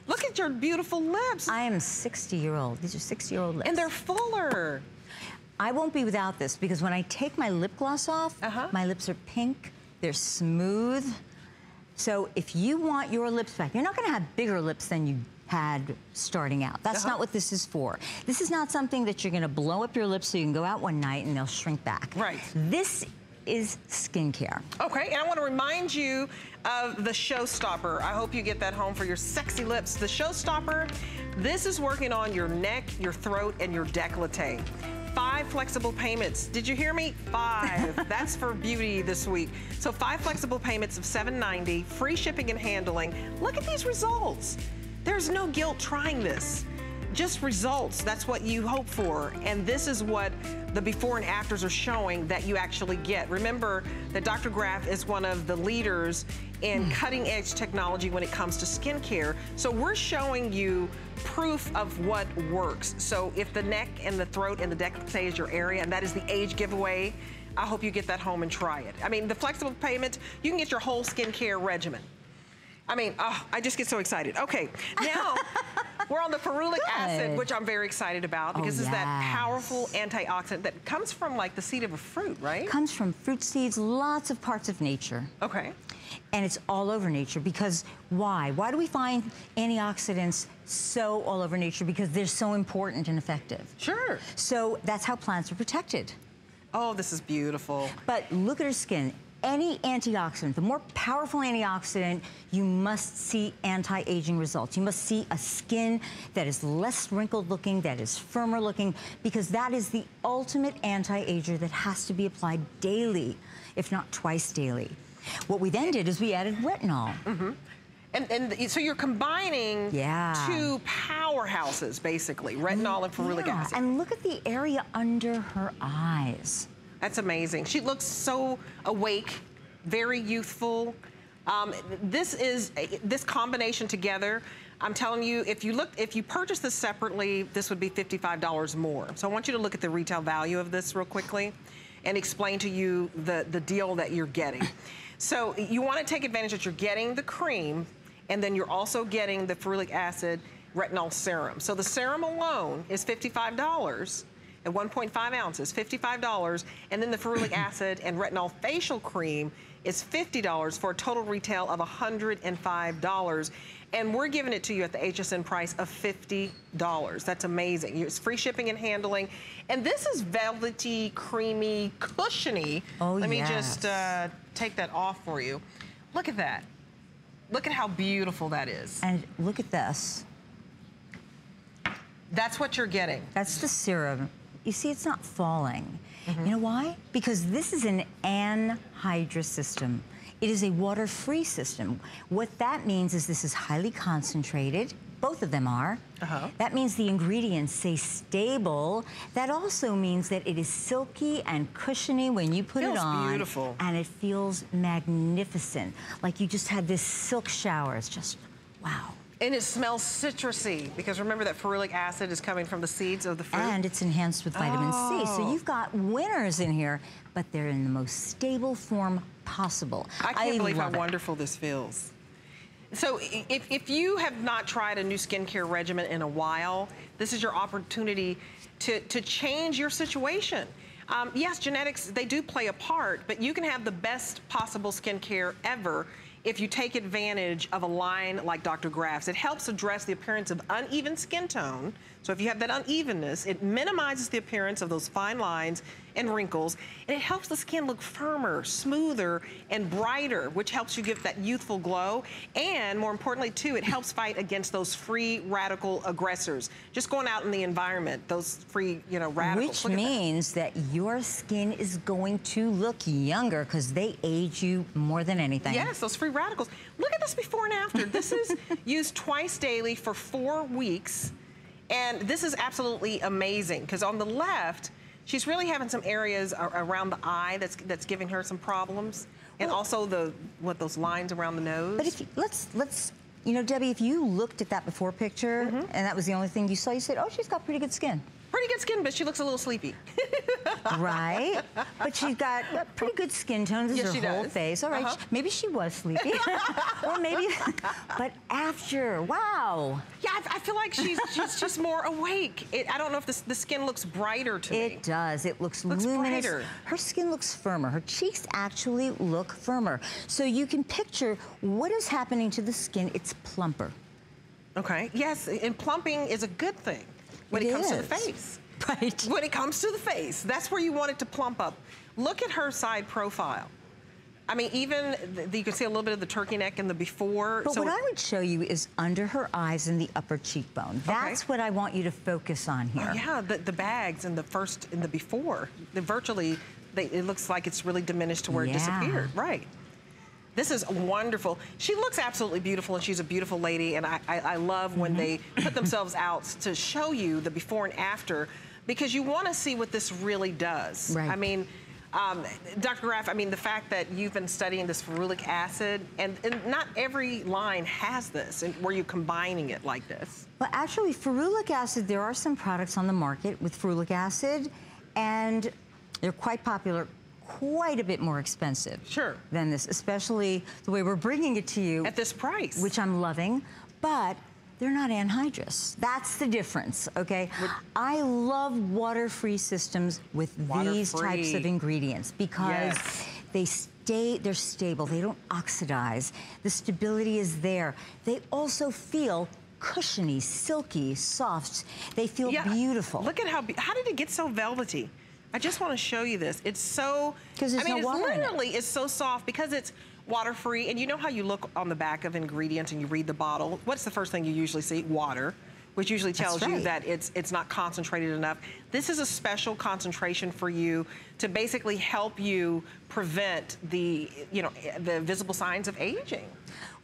Look at your beautiful lips. I am 60 year old. These are 60 year old lips. And they're fuller. I won't be without this because when I take my lip gloss off, uh -huh. my lips are pink, they're smooth. So if you want your lips back, you're not gonna have bigger lips than you had starting out. That's uh -huh. not what this is for. This is not something that you're gonna blow up your lips so you can go out one night and they'll shrink back. Right. This is skincare. Okay, and I want to remind you of the Showstopper. I hope you get that home for your sexy lips. The Showstopper, this is working on your neck, your throat, and your décolleté five flexible payments. Did you hear me? Five. That's for beauty this week. So five flexible payments of $7.90, free shipping and handling. Look at these results. There's no guilt trying this. Just results, that's what you hope for. And this is what the before and afters are showing that you actually get. Remember that Dr. Graf is one of the leaders in mm. cutting edge technology when it comes to skincare. So we're showing you proof of what works. So if the neck and the throat and the décolleté is your area, and that is the age giveaway, I hope you get that home and try it. I mean, the flexible payment, you can get your whole skincare regimen. I mean, oh, I just get so excited. Okay, now we're on the ferulic acid, which I'm very excited about oh, because oh, it's that powerful antioxidant that comes from like the seed of a fruit, right? Comes from fruit seeds, lots of parts of nature. Okay. And it's all over nature because why? Why do we find antioxidants so all over nature? Because they're so important and effective. Sure. So that's how plants are protected. Oh, this is beautiful. But look at her skin any antioxidant, the more powerful antioxidant, you must see anti-aging results. You must see a skin that is less wrinkled looking, that is firmer looking, because that is the ultimate anti-ager that has to be applied daily, if not twice daily. What we then did is we added retinol. Mm -hmm. And, and, so you're combining yeah. two powerhouses, basically, retinol and ferulic yeah. acid. And look at the area under her eyes. That's amazing. She looks so awake, very youthful. Um, this is, this combination together, I'm telling you, if you look, if you purchase this separately, this would be $55 more. So I want you to look at the retail value of this real quickly and explain to you the, the deal that you're getting. so you want to take advantage that you're getting the cream and then you're also getting the ferulic acid retinol serum. So the serum alone is $55 at 1.5 ounces, $55. And then the ferulic acid and retinol facial cream is $50 for a total retail of $105. And we're giving it to you at the HSN price of $50. That's amazing. It's free shipping and handling. And this is velvety, creamy, cushiony. Oh, Let yes. me just uh, take that off for you. Look at that. Look at how beautiful that is. And look at this. That's what you're getting. That's the serum you see it's not falling. Mm -hmm. You know why? Because this is an anhydrous system. It is a water-free system. What that means is this is highly concentrated. Both of them are. Uh -huh. That means the ingredients stay stable. That also means that it is silky and cushiony when you put feels it on. beautiful. And it feels magnificent. Like you just had this silk shower. It's just, wow. And it smells citrusy because remember that ferulic acid is coming from the seeds of the fruit. And it's enhanced with vitamin oh. C. So oh. you've got winners in here, but they're in the most stable form possible. I can't I believe how it. wonderful this feels. So if, if you have not tried a new skincare regimen in a while, this is your opportunity to, to change your situation. Um, yes, genetics, they do play a part, but you can have the best possible skincare ever if you take advantage of a line like Dr. Graf's. It helps address the appearance of uneven skin tone. So if you have that unevenness, it minimizes the appearance of those fine lines and wrinkles, and it helps the skin look firmer, smoother, and brighter, which helps you give that youthful glow. And more importantly, too, it helps fight against those free radical aggressors. Just going out in the environment, those free, you know, radicals. Which means that. that your skin is going to look younger because they age you more than anything. Yes, those free radicals. Look at this before and after. This is used twice daily for four weeks. And this is absolutely amazing because on the left, she's really having some areas around the eye that's that's giving her some problems, and well, also the what those lines around the nose. But if you, let's let's you know, Debbie, if you looked at that before picture mm -hmm. and that was the only thing you saw, you said, oh, she's got pretty good skin. Pretty good skin, but she looks a little sleepy. right? But she's got pretty good skin tone. This Yes, her whole does. face. All right, Uh-huh. maybe she was sleepy. or maybe, but after, wow. Yeah, I, I feel like she's she's just more awake. It, I don't know if this, the skin looks brighter to me. It does. It looks, Looks luminous. brighter. Her skin looks firmer. Her cheeks actually look firmer. So you can picture what is happening to the skin. It's plumper. Okay. Yes, and plumping is a good thing when it, It comes to the face. Right. When it comes to the face, that's where you want it to plump up. Look at her side profile. I mean, even th- you can see a little bit of the turkey neck in the before. But so what I would show you is under her eyes and the upper cheekbone. That's what I want you to focus on oh, here. Oh, yeah, the, the bags in the first, in the before, the virtually, they, it looks like it's really diminished to where it disappeared. Right. This is wonderful. She looks absolutely beautiful, and she's a beautiful lady. And I, I, I love when they put themselves out to show you the before and after, because you want to see what this really does. Right. I mean, um, Dr. Graf, I mean, the fact that you've been studying this ferulic acid, and, and not every line has this, and where you're combining it like this. Well, actually, ferulic acid, there are some products on the market with ferulic acid, and they're quite popular, quite a bit more expensive. Sure. Than this, especially the way we're bringing it to you. At this price. Which I'm loving, but they're not anhydrous. That's the difference, okay? I love water-free systems with these types of ingredients because Yes. they stay, they're stable, they don't oxidize, the stability is there. They also feel cushiony, silky, soft. They feel Yeah, beautiful. Look at how, how did it get so velvety? I just want to show you this. It's so, I mean, no it's water in it. literally, it's so soft because it's water-free. And you know how you look on the back of ingredients and you read the bottle? What's the first thing you usually see? Water, which usually tells you that it's, it's not concentrated enough. This is a special concentration for you to basically help you prevent the, you know, the visible signs of aging.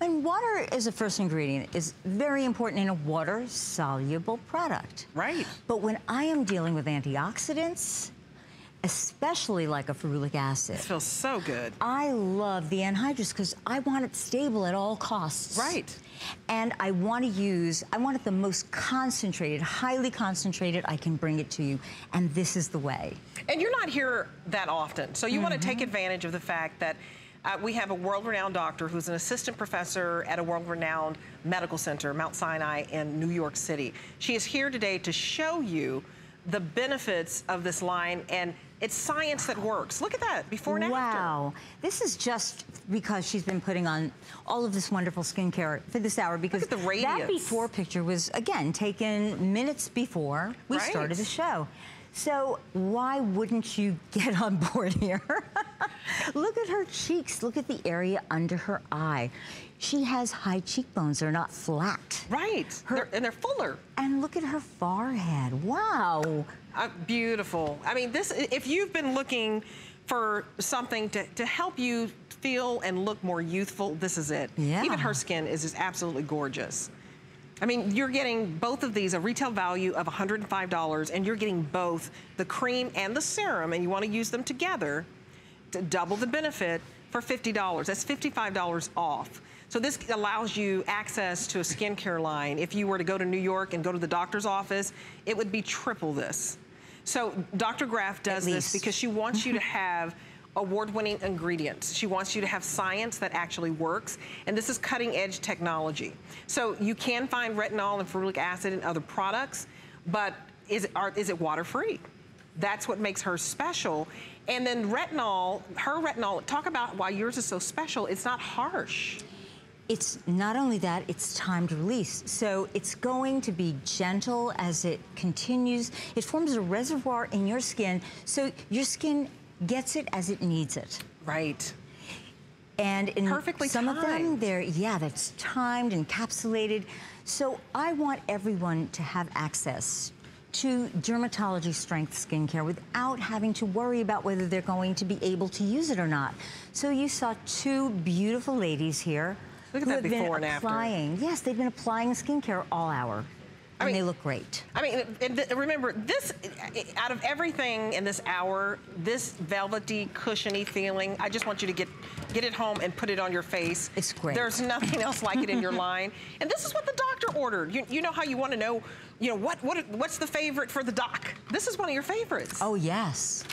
And water is a first ingredient is very important in a water-soluble product. Right. But when I am dealing with antioxidants, especially like a ferulic acid, It feels so good. I love the anhydrous because I want it stable at all costs. Right. And I want to use, I want it the most concentrated, highly concentrated I can bring it to you. And this is the way. And you're not here that often, so you want to take Mm-hmm. advantage of the fact that uh, we have a world-renowned doctor who's an assistant professor at a world-renowned medical center, Mount Sinai in New York City. She is here today to show you the benefits of this line, and it's science that works. Look at that, before and after. Wow. This is just because she's been putting on all of this wonderful skincare for this hour because at the that before picture was, again, taken minutes before we Right. started the show. So why wouldn't you get on board here? Look at her cheeks. Look at the area under her eye. She has high cheekbones. They're not flat. Right, Her- They're- and they're fuller. And look at her forehead. Wow. Uh, beautiful. I mean, this, if you've been looking for something to, to help you feel and look more youthful, this is it. Yeah. Even her skin is just absolutely gorgeous. I mean, you're getting both of these, a retail value of $105, and you're getting both the cream and the serum, and you want to use them together to double the benefit for $50. That's $55 off. So this allows you access to a skincare line. If you were to go to New York and go to the doctor's office, it would be triple this. So Dr. Graf does this because she wants you to have award-winning ingredients. She wants you to have science that actually works, and this is cutting-edge technology. So you can find retinol and ferulic acid in other products, but is it, are, is it water-free? That's what makes her special. And then retinol, her retinol, talk about why yours is so special. It's not harsh. It's not only that, it's timed release. So it's going to be gentle as it continues. It forms a reservoir in your skin, so your skin gets it as it needs it. Right. And in Perfectly some of them, timed. they're, yeah, that's timed, encapsulated. So I want everyone to have access to dermatology strength skincare without having to worry about whether they're going to be able to use it or not. So you saw two beautiful ladies here Look at that before and after. applying. Yes, they've been applying skincare all hour. I And mean- they look great. I mean, and th- remember, this, out of everything in this hour, this velvety, cushiony feeling, I just want you to get get it home and put it on your face. It's great. There's nothing else like it in your line. And this is what the doctor ordered. You, you know how you want to know, you know, what, what what's the favorite for the doc? This is one of your favorites. Oh, yes.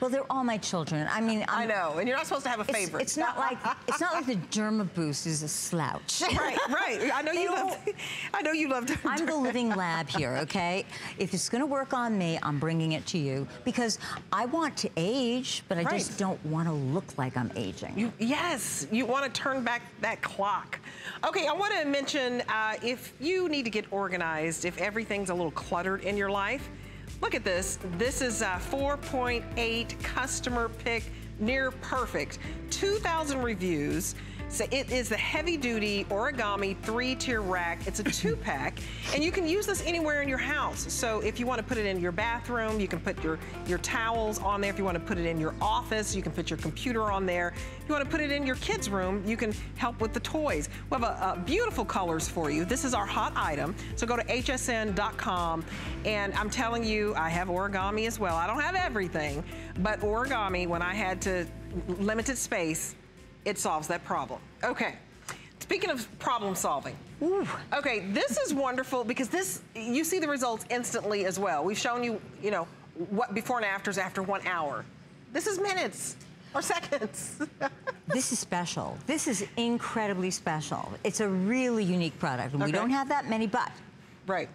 Well, they're all my children. I mean, I'm, i know, and you're not supposed to have a favorite. It's not like it's not like the Derma Boost is a slouch. right, right. I know you love. I know you love. I'm the living lab here, okay? If it's gonna work on me, I'm bringing it to you because I want to age, but I Right. just don't want to look like I'm aging. You, yes, you want to turn back that clock. Okay, I want to mention uh, if you need to get organized, if everything's a little cluttered in your life, look at this. This is a 4.8 customer pick, near perfect. 2,000 reviews. So it is the heavy duty origami three tier rack. It's a two pack and you can use this anywhere in your house. So if you want to put it in your bathroom, you can put your, your towels on there. If you want to put it in your office, you can put your computer on there. If you want to put it in your kids' room, you can help with the toys. We have a, a beautiful colors for you. This is our hot item. So go to hsn.com and I'm telling you, I have origami as well. I don't have everything, but origami, when I had to limited space, it solves that problem. Okay. Speaking of problem solving. Okay, this is wonderful because this, you see the results instantly as well. We've shown you, you know, what before and afters after one hour. This is minutes or seconds. This is special. This is incredibly special. It's a really unique product. And we don't have that many, but. Right.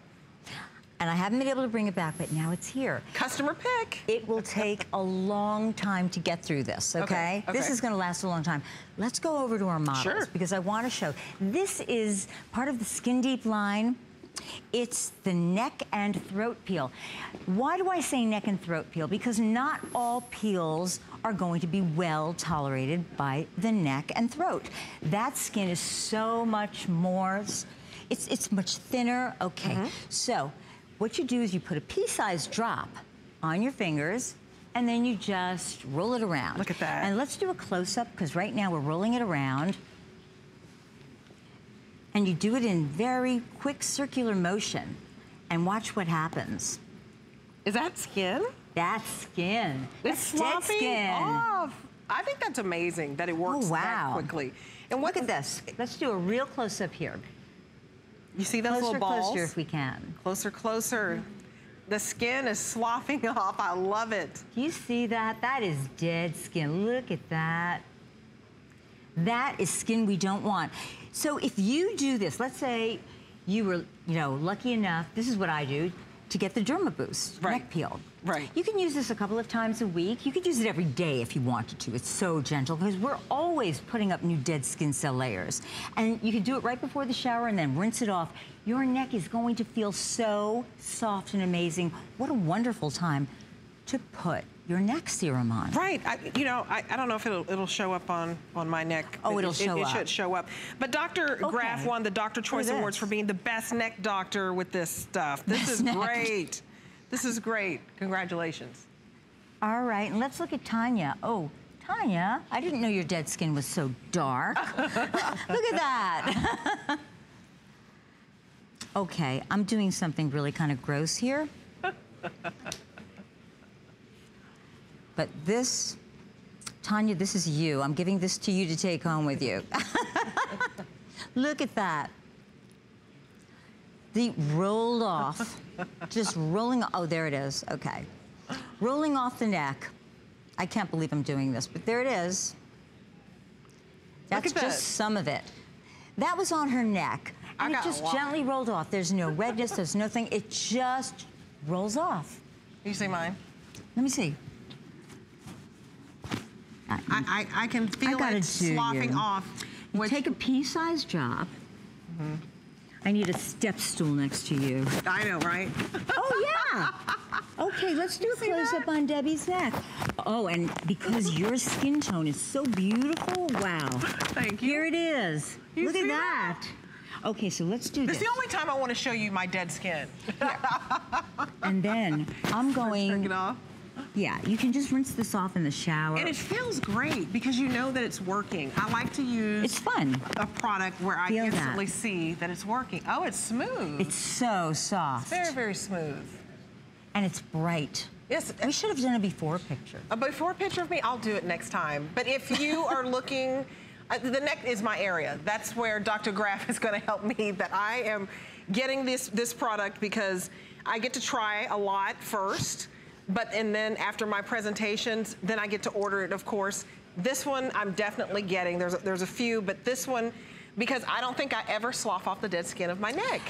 And I haven't been able to bring it back, but now it's here. Customer pick. It will take a long time to get through this, okay? Okay, This is gonna last a long time. Let's go over to our models Sure. because I wanna show. This is part of the Skin Deep line. It's the neck and throat peel. Why do I say neck and throat peel? Because not all peels are going to be well tolerated by the neck and throat. That skin is so much more, it's, it's much thinner. Okay, Mm-hmm. so what you do is you put a pea-sized drop on your fingers and then you just roll it around. Look at that. And let's do a close-up because right now we're rolling it around and you do it in very quick circular motion and watch what happens. Is that skin? That's skin. It's That's dead skin. off. I think that's amazing that it works Oh, wow. that quickly. And what Look at this. Let's do a real close-up here. You see those Closer, little balls? closer if we can. Closer, closer. The skin is sloughing off. I love it. You see that? That is dead skin. Look at that. That is skin we don't want. So if you do this, let's say you were, you know, lucky enough, this is what I do, to get the Derma Boost Right. neck peel. Right. You can use this a couple of times a week. You could use it every day if you wanted to. It's so gentle because we're always putting up new dead skin cell layers. And you can do it right before the shower and then rinse it off. Your neck is going to feel so soft and amazing. What a wonderful time to put your neck serum on. Right. I, you know, I, I don't know if it'll, it'll show up on, on my neck. Oh, It- it'll it, show it, up. It should show up. But Dr. Graf won the Doctor Choice. Awards for being the best neck doctor with this stuff. This Best is neck. great. This is great. Congratulations. All right, and let's look at Tanya. Oh, Tanya, I didn't know your dead skin was so dark. look at that. okay, I'm doing something really kind of gross here. but this, Tanya, this is you. I'm giving this to you to take home with you. look at that. The rolled off, just rolling, oh, there it is, okay. Rolling off the neck. I can't believe I'm doing this, but there it is. That's at that. just some of it. That was on her neck, and it just gently rolled off. There's no redness, there's nothing. It just rolls off. You see mine? Let me see. I, I, I can feel gotta it sloughing you. off. You take a pea-sized drop. Mm-hmm. I need a step stool next to you. I know, right? Oh, yeah. Okay, let's do a close-up on Debbie's neck. Oh, and because your skin tone is so beautiful, wow. Thank you. Here it is. You Look at see that. Okay, so let's do This this. is the only time I want to show you my dead skin. And then I'm Take going, it off. Yeah, you can just rinse this off in the shower. And it feels great because you know that it's working. I like to use It's fun. a product where I Feel that. instantly see that it's working. Oh, it's smooth. It's so soft. very, very smooth. And it's bright. Yes. We should have done a before picture. A before picture of me, I'll do it next time. But if you are looking, uh, the neck is my area. That's where Dr. Graf is going to help me. That I am getting this this product because I get to try a lot first, but and then after my presentations, then I get to order it, of course. This one I'm definitely getting. There's a, there's a few, but this one because I don't think I ever slough off the dead skin of my neck.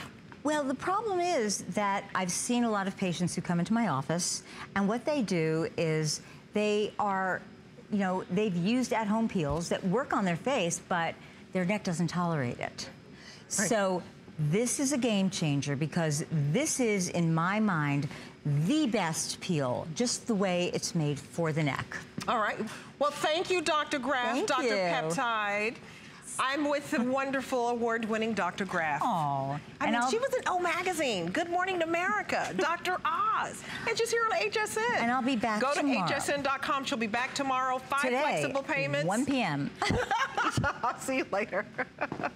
Well, the problem is that I've seen a lot of patients who come into my office, and what they do is they are, you know, they've used at home peels that work on their face, but their neck doesn't tolerate it. Right. So, this is a game changer because this is, in my mind, the best peel, just the way it's made for the neck. All right. Well, thank you, Dr. Graf, thank Dr. You. Peptide. I'm with the wonderful award-winning Dr. Graf. Oh, I mean, she was in O Magazine, Good Morning America, Dr. Oz, and she's here on HSN. And I'll be back tomorrow. Go tomorrow. to hsn.com. She'll be back tomorrow. Five Today, flexible payments. 1 p.m. I'll see you later.